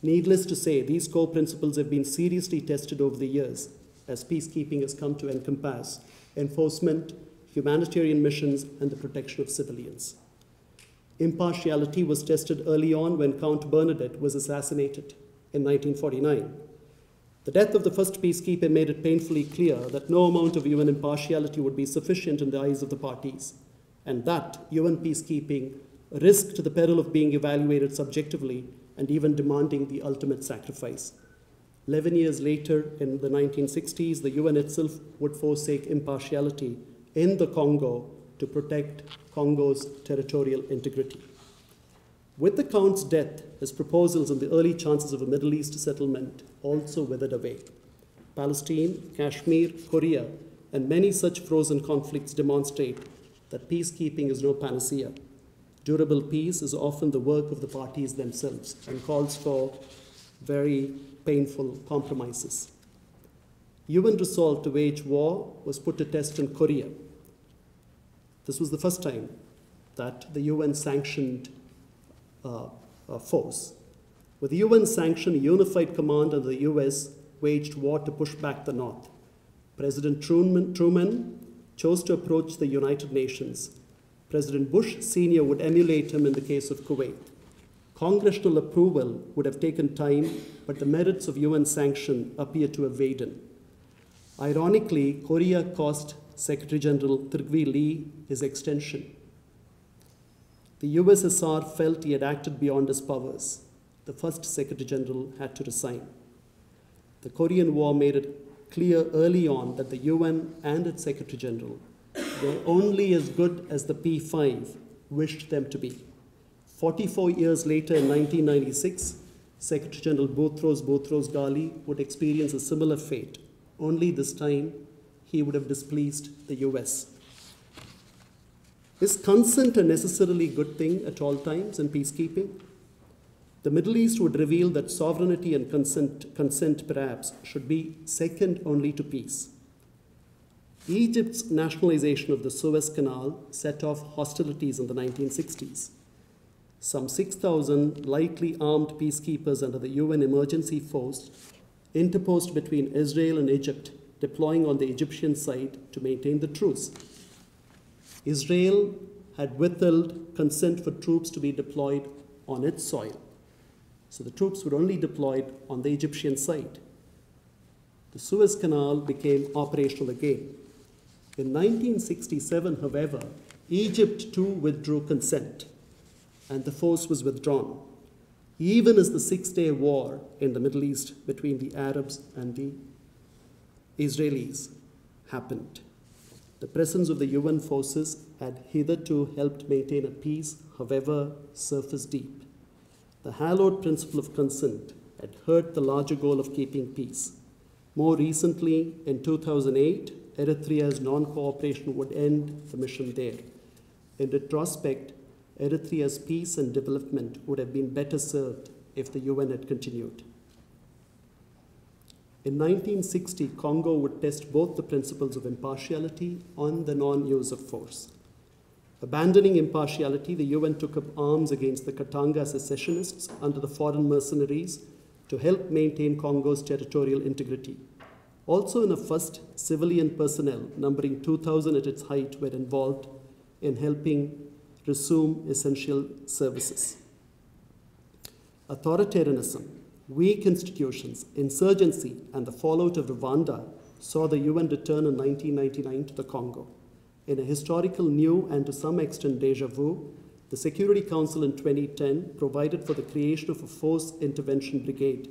Needless to say, these core principles have been seriously tested over the years as peacekeeping has come to encompass enforcement, humanitarian missions, and the protection of civilians. Impartiality was tested early on when Count Bernadotte was assassinated in 1949. The The death of the first peacekeeper made it painfully clear that no amount of UN impartiality would be sufficient in the eyes of the parties, and that UN peacekeeping risked the peril of being evaluated subjectively and even demanding the ultimate sacrifice. Eleven years later, in the 1960s, the UN itself would forsake impartiality in the Congo to protect Congo's territorial integrity. With the Count's death, his proposals and the early chances of a Middle East settlement also withered away. Palestine, Kashmir, Korea, and many such frozen conflicts demonstrate that peacekeeping is no panacea. Durable peace is often the work of the parties themselves and calls for very painful compromises. UN resolve to wage war was put to test in Korea. This was the first time that the UN sanctioned uh, force. With the UN sanctioned, a unified command under the US waged war to push back the North. President Truman, Truman chose to approach the United Nations. President Bush Sr. would emulate him in the case of Kuwait. Congressional approval would have taken time, but the merits of UN sanction appear to have waned. Ironically, Korea cost Secretary General Trygve Lie his extension. The USSR felt he had acted beyond his powers. The first Secretary General had to resign. The Korean War made it clear early on that the UN and its Secretary General were only as good as the P5 wished them to be. 44 years later, in 1996, Secretary General Boutros Boutros Ghali would experience a similar fate, only this time he would have displeased the US. Is consent a necessarily good thing at all times in peacekeeping? The Middle East would reveal that sovereignty and consent, consent perhaps should be second only to peace. Egypt's nationalization of the Suez Canal set off hostilities in the 1960s. Some 6,000 lightly armed peacekeepers under the UN emergency force interposed between Israel and Egypt, deploying on the Egyptian side to maintain the truce. Israel had withheld consent for troops to be deployed on its soil. So the troops were only deployed on the Egyptian side. The Suez Canal became operational again. In 1967, however, Egypt too withdrew consent, and the force was withdrawn, even as the Six Day War in the Middle East between the Arabs and the Israelis happened. The presence of the UN forces had hitherto helped maintain a peace, however surface deep. The hallowed principle of consent had hurt the larger goal of keeping peace. More recently, in 2008, Eritrea's non cooperation would end the mission there. In retrospect, Eritrea's peace and development would have been better served if the UN had continued. In 1960, Congo would test both the principles of impartiality on the non use of force. Abandoning impartiality, the UN took up arms against the Katanga secessionists under the foreign mercenaries to help maintain Congo's territorial integrity. Also, in a first, civilian personnel, numbering 2,000 at its height, were involved in helping resume essential services. Authoritarianism Weak institutions, insurgency, and the fallout of Rwanda saw the UN return in 1999 to the Congo. In a historical new and to some extent deja vu, the Security Council in 2010 provided for the creation of a force intervention brigade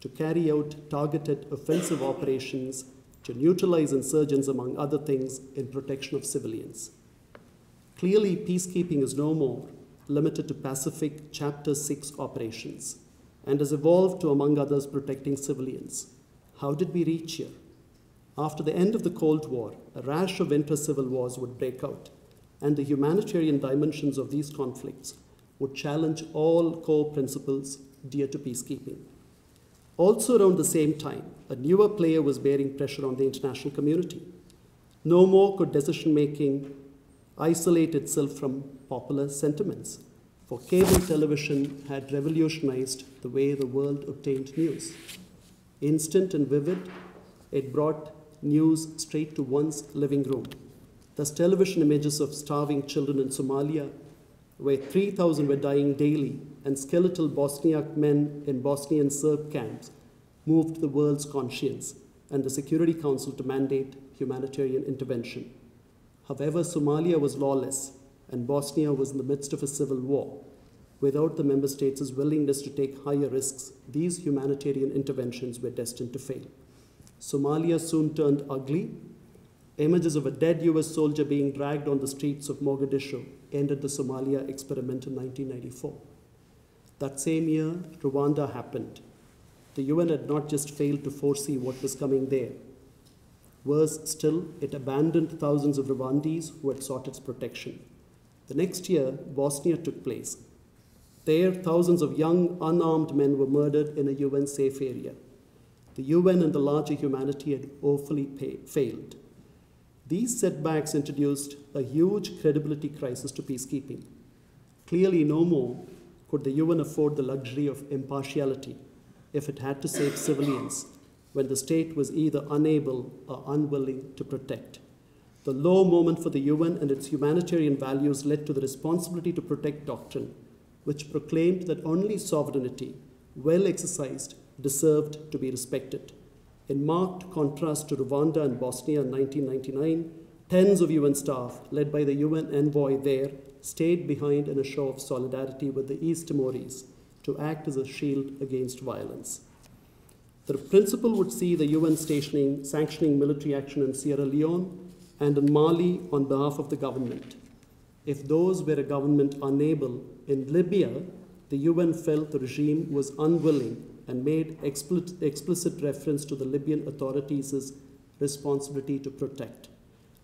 to carry out targeted offensive operations to neutralize insurgents, among other things, in protection of civilians. Clearly, peacekeeping is no more limited to Pacific Chapter 6 operations and has evolved to, among others, protecting civilians. How did we reach here? After the end of the Cold War, a rash of inter civil wars would break out, and the humanitarian dimensions of these conflicts would challenge all core principles dear to peacekeeping. Also, around the same time, a newer player was bearing pressure on the international community. No more could decision making isolate itself from popular sentiments for cable television had revolutionized the way the world obtained news. Instant and vivid, it brought news straight to one's living room. Thus, television images of starving children in Somalia, where 3,000 were dying daily, and skeletal Bosniak men in Bosnian Serb camps, moved the world's conscience and the Security Council to mandate humanitarian intervention. However, Somalia was lawless and Bosnia was in the midst of a civil war. Without the member states' willingness to take higher risks, these humanitarian interventions were destined to fail. Somalia soon turned ugly. Images of a dead US soldier being dragged on the streets of Mogadishu ended the Somalia experiment in 1994. That same year, Rwanda happened. The UN had not just failed to foresee what was coming there. Worse still, it abandoned thousands of Rwandese who had sought its protection. The next year, Bosnia took place. There, thousands of young, unarmed men were murdered in a UN safe area. The UN and the larger humanity had awfully failed. These setbacks introduced a huge credibility crisis to peacekeeping. Clearly, no more could the UN afford the luxury of impartiality if it had to save civilians when the state was either unable or unwilling to protect. The low moment for the UN and its humanitarian values led to the responsibility to protect doctrine, which proclaimed that only sovereignty, well exercised, deserved to be respected. In marked contrast to Rwanda and Bosnia in 1999, tens of UN staff, led by the UN envoy there, stayed behind in a show of solidarity with the East Timorese to act as a shield against violence. The principle would see the UN stationing, sanctioning military action in Sierra Leone and in Mali on behalf of the government. If those were a government unable, in Libya, the UN felt the regime was unwilling and made explicit, reference to the Libyan authorities' responsibility to protect.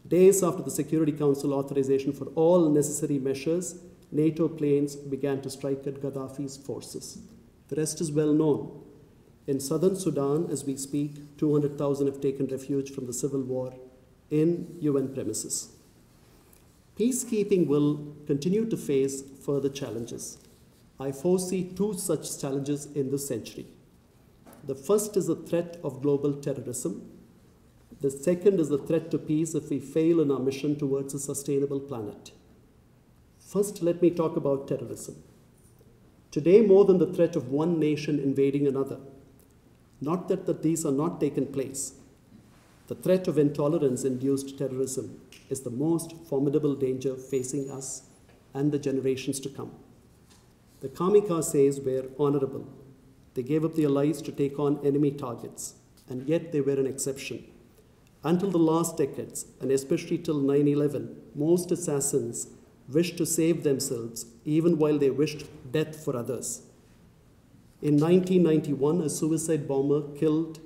Days after the Security Council authorization for all necessary measures, NATO planes began to strike at Gaddafi's forces. The rest is well known. In southern Sudan, as we speak, 200,000 have taken refuge from the civil war in UN premises. Peacekeeping will continue to face further challenges. I foresee two such challenges in this century. The first is the threat of global terrorism. The second is the threat to peace if we fail in our mission towards a sustainable planet. First, let me talk about terrorism. Today, more than the threat of one nation invading another, not that, that these are not taken place, the threat of intolerance induced terrorism is the most formidable danger facing us and the generations to come. The kamikazes were honorable. They gave up their lives to take on enemy targets, and yet they were an exception. Until the last decades, and especially till 9 11, most assassins wished to save themselves even while they wished death for others. In 1991, a suicide bomber killed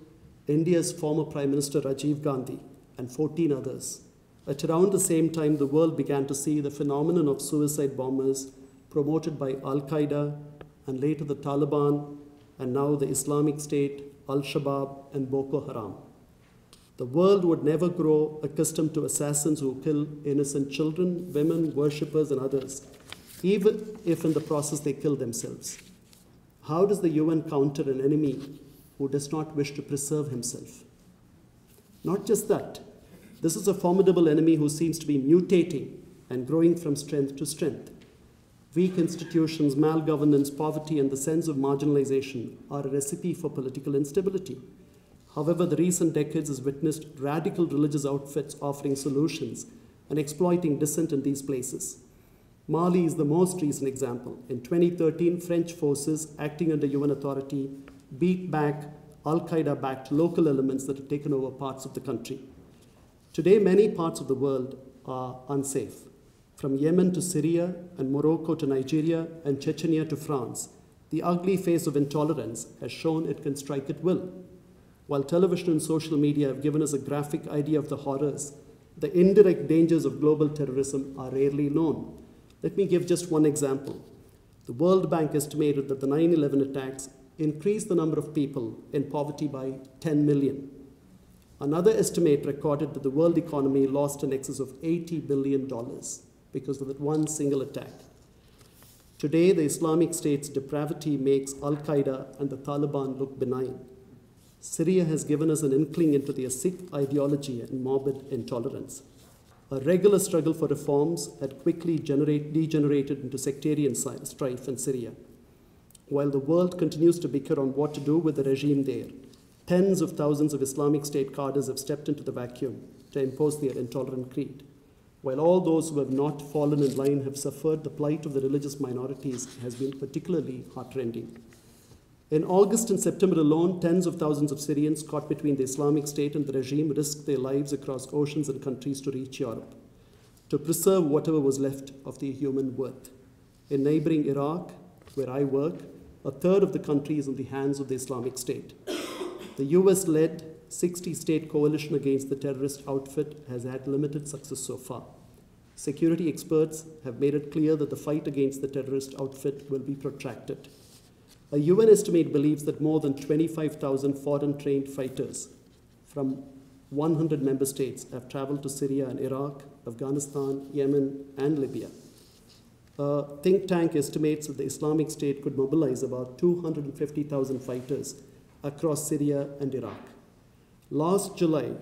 India's former Prime Minister Rajiv Gandhi and 14 others. At around the same time, the world began to see the phenomenon of suicide bombers promoted by Al Qaeda and later the Taliban and now the Islamic State, Al Shabaab, and Boko Haram. The world would never grow accustomed to assassins who kill innocent children, women, worshippers, and others, even if in the process they kill themselves. How does the UN counter an enemy who does not wish to preserve himself? Not just that, this is a formidable enemy who seems to be mutating and growing from strength to strength. Weak institutions, malgovernance, poverty, and the sense of marginalization are a recipe for political instability. However, the recent decades has witnessed radical religious outfits offering solutions and exploiting dissent in these places. Mali is the most recent example. In 2013, French forces acting under UN authority beat back Al Qaeda backed local elements that had taken over parts of the country. Today, many parts of the world are unsafe. From Yemen to Syria and Morocco to Nigeria and Chechnya to France, the ugly face of intolerance has shown it can strike at will. While television and social media have given us a graphic idea of the horrors, the indirect dangers of global terrorism are rarely known. Let me give just one example. The World Bank estimated that the 9 11 attacks increased the number of people in poverty by 10 million. Another estimate recorded that the world economy lost in excess of $80 billion because of that one single attack. Today, the Islamic State's depravity makes Al Qaeda and the Taliban look benign. Syria has given us an inkling into their sick ideology and morbid intolerance. A regular struggle for reforms had quickly generate, degenerated into sectarian strife in Syria. While the world continues to bicker on what to do with the regime there, Tens of thousands of Islamic State cadres have stepped into the vacuum to impose their intolerant creed. While all those who have not fallen in line have suffered, the plight of the religious minorities has been particularly heartrending. In August and September alone, tens of thousands of Syrians caught between the Islamic State and the regime risked their lives across oceans and countries to reach Europe, to preserve whatever was left of their human worth. In neighboring Iraq, where I work, a third of the country is in the hands of the Islamic State. The US led 60 state coalition against the terrorist outfit has had limited success so far. Security experts have made it clear that the fight against the terrorist outfit will be protracted. A UN estimate believes that more than 25,000 foreign trained fighters from 100 member states have traveled to Syria and Iraq, Afghanistan, Yemen, and Libya. A think tank estimates that the Islamic State could mobilize about 250,000 fighters across Syria and Iraq. Last July,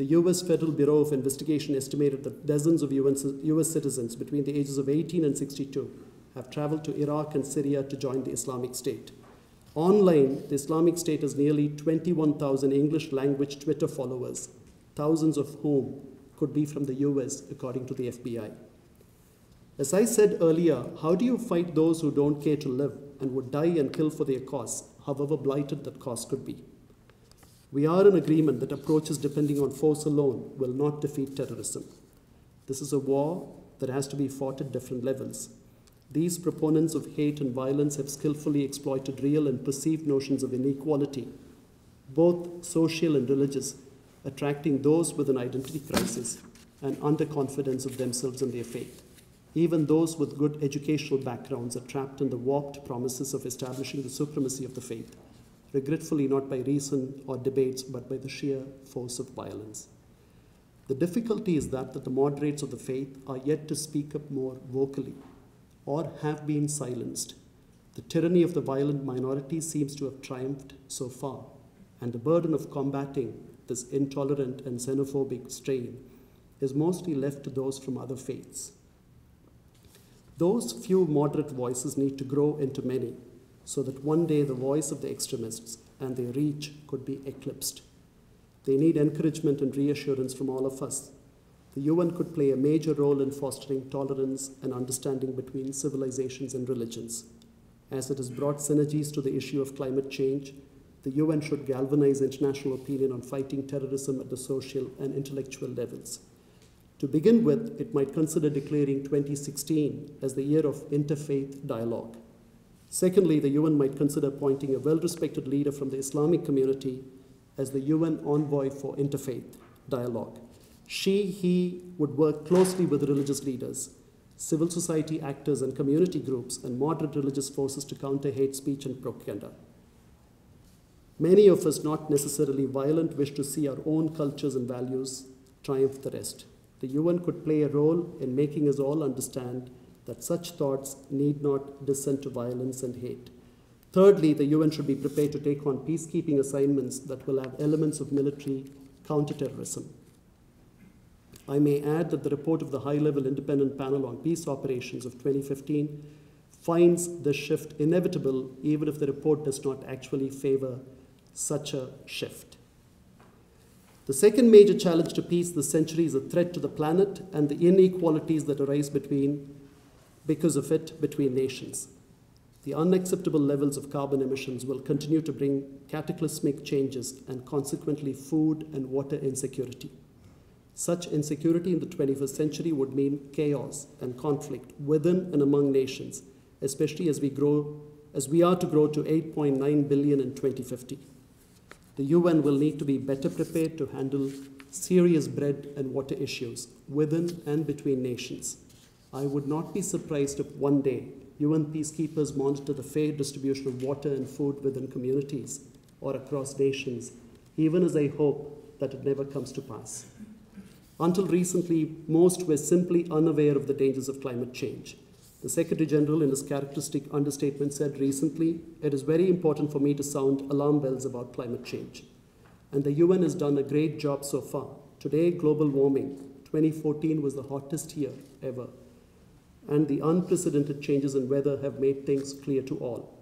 the US Federal Bureau of Investigation estimated that dozens of US citizens between the ages of 18 and 62 have traveled to Iraq and Syria to join the Islamic State. Online, the Islamic State has nearly 21,000 English language Twitter followers, thousands of whom could be from the US, according to the FBI. As I said earlier, how do you fight those who don't care to live and would die and kill for their cause, however blighted that cause could be? We are in agreement that approaches depending on force alone will not defeat terrorism. This is a war that has to be fought at different levels. These proponents of hate and violence have skillfully exploited real and perceived notions of inequality, both social and religious, attracting those with an identity crisis and underconfidence of themselves and their faith. Even those with good educational backgrounds are trapped in the warped promises of establishing the supremacy of the faith regretfully not by reason or debates, but by the sheer force of violence. The difficulty is that, that the moderates of the faith are yet to speak up more vocally or have been silenced. The tyranny of the violent minority seems to have triumphed so far, and the burden of combating this intolerant and xenophobic strain is mostly left to those from other faiths. Those few moderate voices need to grow into many so that one day the voice of the extremists and their reach could be eclipsed. They need encouragement and reassurance from all of us. The UN could play a major role in fostering tolerance and understanding between civilizations and religions. As it has brought synergies to the issue of climate change, the UN should galvanize international opinion on fighting terrorism at the social and intellectual levels. To begin with, it might consider declaring 2016 as the year of interfaith dialogue. Secondly, the UN might consider appointing a well respected leader from the Islamic community as the UN envoy for interfaith dialogue. She, he would work closely with religious leaders, civil society actors, and community groups and moderate religious forces to counter hate speech and propaganda. Many of us, not necessarily violent, wish to see our own cultures and values triumph the rest. The UN could play a role in making us all understand that such thoughts need not descend to violence and hate. Thirdly, the UN should be prepared to take on peacekeeping assignments that will have elements of military counterterrorism. I may add that the report of the High Level Independent Panel on Peace Operations of 2015 finds the shift inevitable, even if the report does not actually favor such a shift. The second major challenge to peace this century is a threat to the planet and the inequalities that arise between because of it between nations. The unacceptable levels of carbon emissions will continue to bring cataclysmic changes and consequently food and water insecurity. Such insecurity in the 21st century would mean chaos and conflict within and among nations, especially as we grow as we are to grow to 8.9 billion in 2050. The UN will need to be better prepared to handle serious bread and water issues within and between nations. I would not be surprised if one day UN peacekeepers monitor the fair distribution of water and food within communities or across nations, even as I hope that it never comes to pass. Until recently, most were simply unaware of the dangers of climate change. The Secretary General, in his characteristic understatement, said recently, It is very important for me to sound alarm bells about climate change. And the UN has done a great job so far. Today, global warming, 2014 was the hottest year ever and the unprecedented changes in weather have made things clear to all.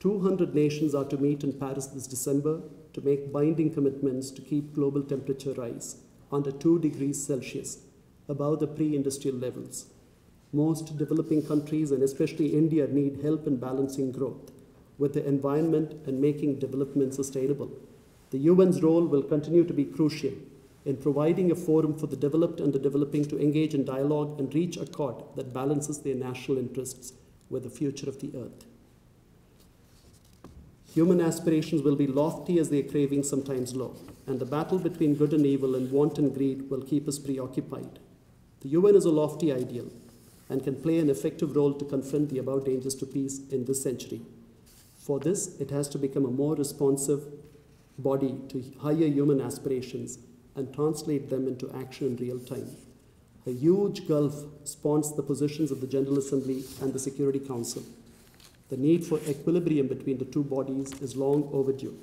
200 nations are to meet in Paris this December to make binding commitments to keep global temperature rise under 2 degrees Celsius above the pre industrial levels. Most developing countries, and especially India, need help in balancing growth with the environment and making development sustainable. The UN's role will continue to be crucial in providing a forum for the developed and the developing to engage in dialogue and reach accord that balances their national interests with the future of the earth. Human aspirations will be lofty as their cravings sometimes low, and the battle between good and evil and wanton greed will keep us preoccupied. The UN is a lofty ideal and can play an effective role to confront the above dangers to peace in this century. For this, it has to become a more responsive body to higher human aspirations and translate them into action in real time. A huge gulf spawns the positions of the General Assembly and the Security Council. The need for equilibrium between the two bodies is long overdue.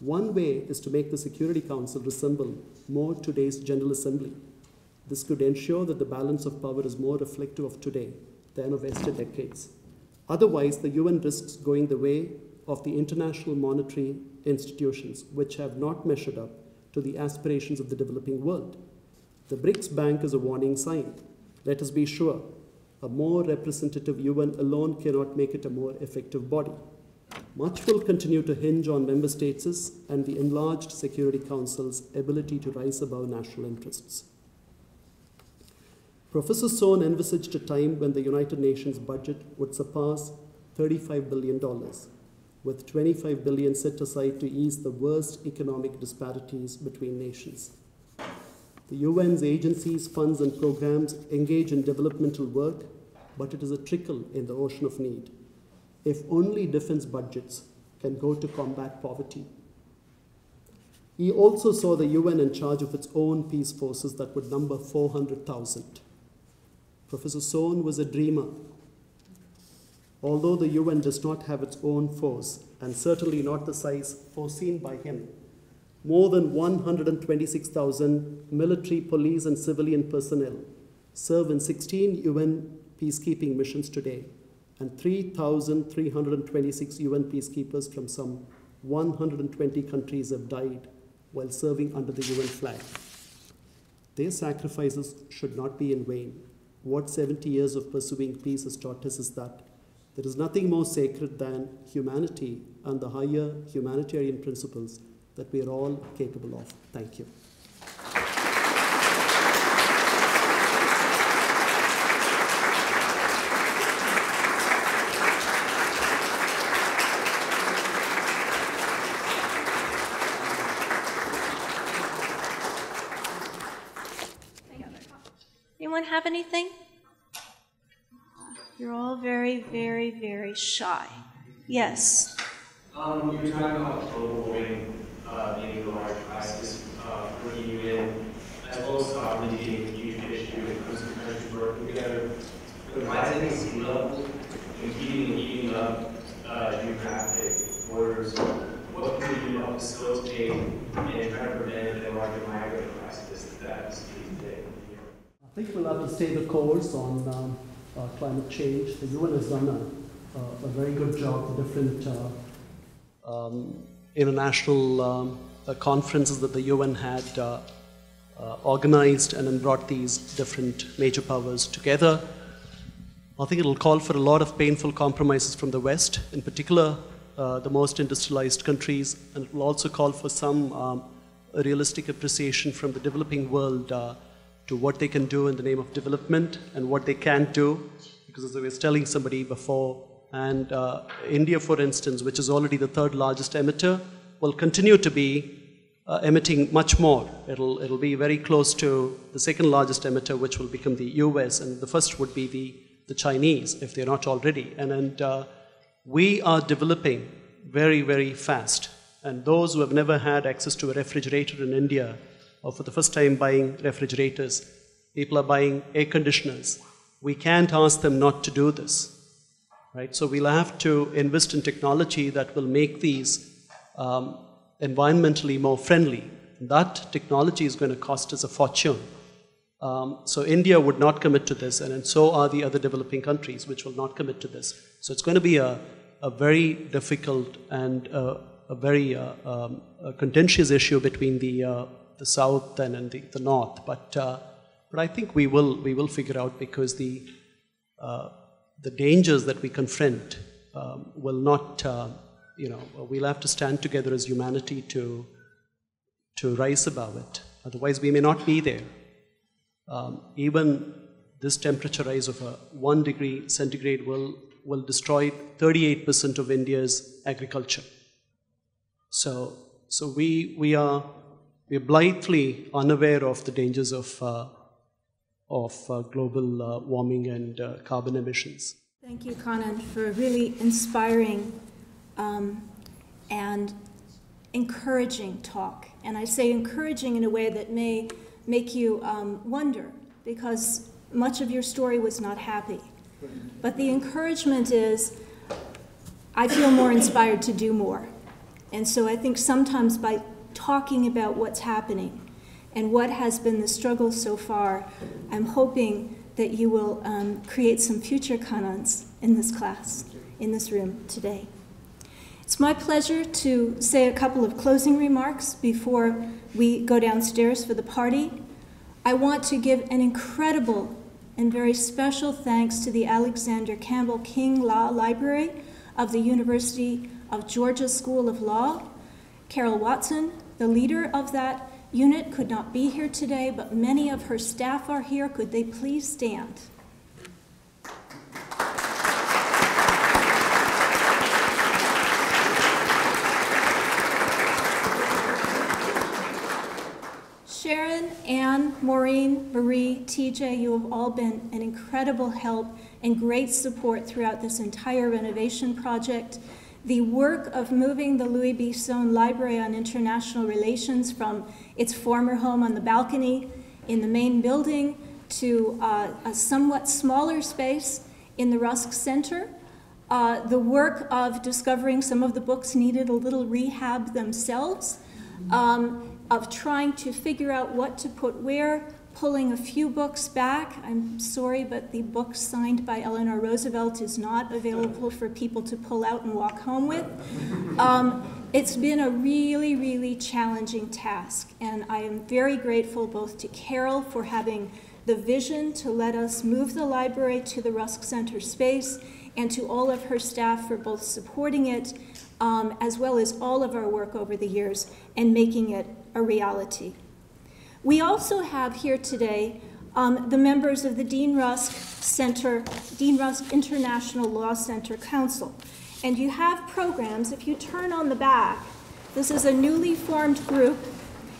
One way is to make the Security Council resemble more today's General Assembly. This could ensure that the balance of power is more reflective of today than of yesterday Otherwise, the UN risks going the way of the international monetary institutions, which have not measured up to the aspirations of the developing world. The BRICS Bank is a warning sign. Let us be sure a more representative UN alone cannot make it a more effective body. Much will continue to hinge on member states and the enlarged Security Council's ability to rise above national interests. Professor Sohn envisaged a time when the United Nations budget would surpass $35 billion, with 25 billion set aside to ease the worst economic disparities between nations. The UN's agencies, funds, and programs engage in developmental work, but it is a trickle in the ocean of need. If only defense budgets can go to combat poverty. He also saw the UN in charge of its own peace forces that would number 400,000. Professor Sohn was a dreamer. Although the UN does not have its own force, and certainly not the size foreseen by him, more than 126,000 military, police, and civilian personnel serve in 16 UN peacekeeping missions today, and 3,326 UN peacekeepers from some 120 countries have died while serving under the UN flag. Their sacrifices should not be in vain. What 70 years of pursuing peace has taught us is that there is nothing more sacred than humanity and the higher humanitarian principles that we are all capable of. Thank you. Anyone have anything? You're all very, very, very shy. Yes. Um, you were talking about global warming uh, being a large crisis uh, for the UN, as well as sovereignty being a huge issue when it comes to countries working together. The rising sea level and heating and heating up uh, geographic borders, what can we do to facilitate and try to prevent a larger migrant crisis that's today? I think we'll have to stay the course on um, uh, climate change. The UN has done a, a very good job. The different uh, um, international um, uh, conferences that the UN had uh, uh, organized and then brought these different major powers together. I think it'll call for a lot of painful compromises from the West, in particular uh, the most industrialized countries, and it will also call for some um, realistic appreciation from the developing world uh, to what they can do in the name of development and what they can't do. Because as I was telling somebody before, and uh, India, for instance, which is already the third largest emitter, will continue to be uh, emitting much more. It'll, it'll be very close to the second largest emitter, which will become the US, and the first would be the, the Chinese, if they're not already. And, and uh, we are developing very, very fast. And those who have never had access to a refrigerator in India, or for the first time buying refrigerators, people are buying air conditioners. We can't ask them not to do this right? So we'll have to invest in technology that will make these um, environmentally more friendly. That technology is going to cost us a fortune. Um, so India would not commit to this, and, and so are the other developing countries, which will not commit to this. So it's going to be a a very difficult and uh, a very uh, um, a contentious issue between the, uh, the South and, and the, the North. But, uh, but I think we will, we will figure out because the, uh, the dangers that we confront um, will not, uh, you know, we'll have to stand together as humanity to, to rise above it. Otherwise, we may not be there. Um, even this temperature rise of a one degree centigrade will, will destroy 38% of India's agriculture. So, so we, we, are, we are blithely unaware of the dangers of, uh, of uh, global uh, warming and uh, carbon emissions. Thank you, Kannan, for a really inspiring um, and encouraging talk. And I say encouraging in a way that may make you um, wonder, because much of your story was not happy. But the encouragement is I feel more inspired to do more. And so I think sometimes by talking about what's happening and what has been the struggle so far, I'm hoping that you will um, create some future Kannans in this class, in this room today. It's my pleasure to say a couple of closing remarks before we go downstairs for the party. I want to give an incredible and very special thanks to the Alexander Campbell King Law Library of the University of Georgia School of Law. Carol Watson, the leader of that unit, could not be here today, but many of her staff are here. Could they please stand? Sharon, Anne, Maureen, Marie, TJ, you have all been an incredible help and great support throughout this entire renovation project. The work of moving the Louis B. Sohn Library on International Relations from its former home on the balcony in the main building to uh, a somewhat smaller space in the Rusk Center. Uh, the work of discovering some of the books needed a little rehab themselves. Um, of trying to figure out what to put where, pulling a few books back. I'm sorry, but the book signed by Eleanor Roosevelt is not available for people to pull out and walk home with. Um, it's been a really, really challenging task, and I am very grateful both to Carol for having the vision to let us move the library to the Rusk Center space, and to all of her staff for both supporting it um, as well as all of our work over the years and making it a reality. We also have here today um, the members of the Dean Rusk Center, Dean Rusk International Law Center Council. And you have programs, if you turn on the back, this is a newly formed group,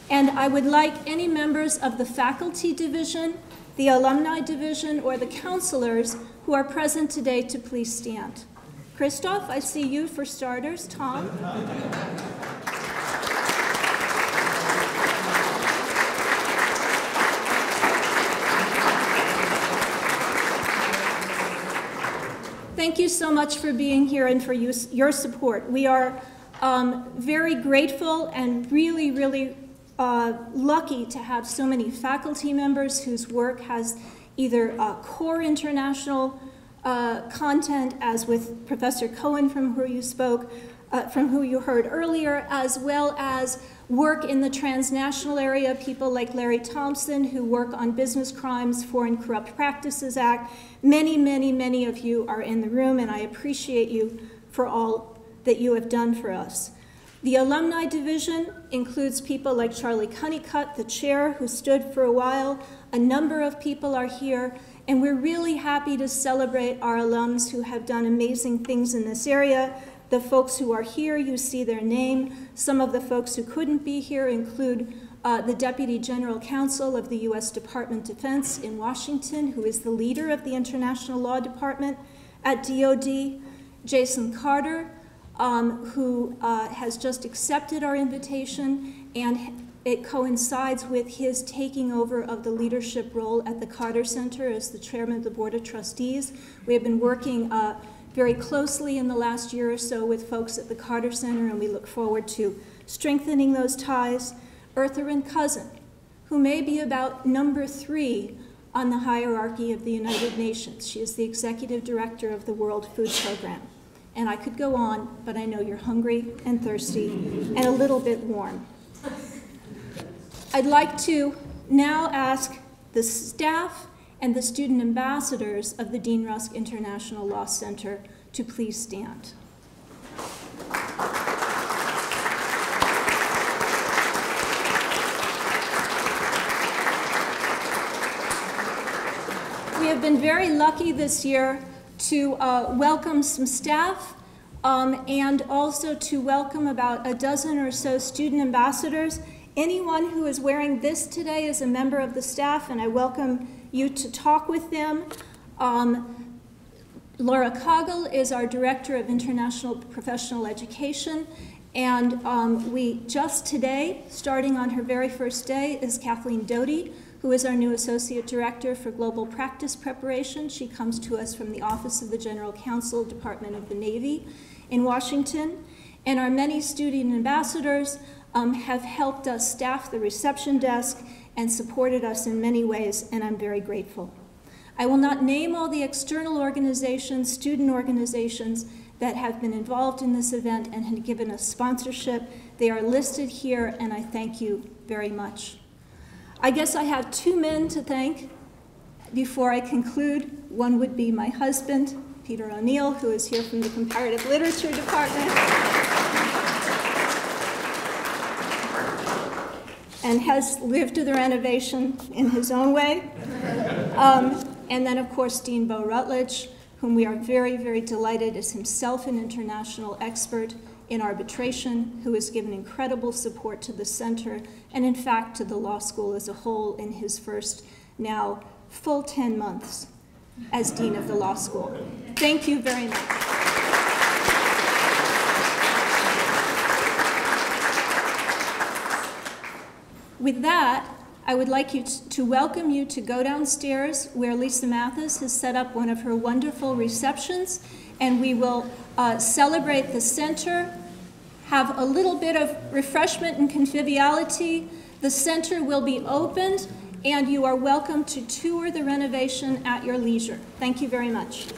and I would like any members of the faculty division, the alumni division, or the counselors who are present today to please stand. Christoph, I see you for starters. Tom? Thank you so much for being here and for you, your support. We are um, very grateful and really, really uh, lucky to have so many faculty members whose work has either uh, core international uh, content, as with Professor Cohen, from who you spoke, uh, from who you heard earlier, as well as work in the transnational area, people like Larry Thompson, who work on Business Crimes, Foreign Corrupt Practices Act. Many, many, many of you are in the room, and I appreciate you for all that you have done for us. The alumni division includes people like Charlie Cunnicutt, the chair, who stood for a while. A number of people are here, and we're really happy to celebrate our alums who have done amazing things in this area. The folks who are here, you see their name. Some of the folks who couldn't be here include uh, the Deputy General Counsel of the U.S. Department of Defense in Washington, who is the leader of the International Law Department at DOD, Jason Carter, um, who uh, has just accepted our invitation and it coincides with his taking over of the leadership role at the Carter Center as the chairman of the Board of Trustees. We have been working uh, very closely in the last year or so with folks at the Carter Center, and we look forward to strengthening those ties. Ertharin Cousin, who may be about number three on the hierarchy of the United Nations. She is the executive director of the World Food Program. And I could go on, but I know you're hungry and thirsty and a little bit warm. I'd like to now ask the staff and the student ambassadors of the Dean Rusk International Law Center to please stand. We have been very lucky this year to uh, welcome some staff um, and also to welcome about a dozen or so student ambassadors. Anyone who is wearing this today is a member of the staff, and I welcome you to talk with them. Um, Laura Kagel is our Director of International Professional Education, and um, we just today, starting on her very first day, is Kathleen Doty, who is our new Associate Director for Global Practice Preparation. She comes to us from the Office of the General Counsel, Department of the Navy in Washington. And our many student ambassadors um, have helped us staff the reception desk and supported us in many ways, and I'm very grateful. I will not name all the external organizations, student organizations, that have been involved in this event and have given us sponsorship. They are listed here, and I thank you very much. I guess I have two men to thank before I conclude. One would be my husband, Peter O'Neill, who is here from the Comparative Literature Department. And has lived through the renovation in his own way. Um, and then, of course, Dean Bo Rutledge, whom we are very, very delighted is himself an international expert in arbitration, who has given incredible support to the center and, in fact, to the law school as a whole in his first now full 10 months as Dean of the Law School. Thank you very much. With that, I would like you to welcome you to go downstairs where Lisa Mathis has set up one of her wonderful receptions, and we will uh, celebrate the center, have a little bit of refreshment and conviviality. The center will be opened, and you are welcome to tour the renovation at your leisure. Thank you very much.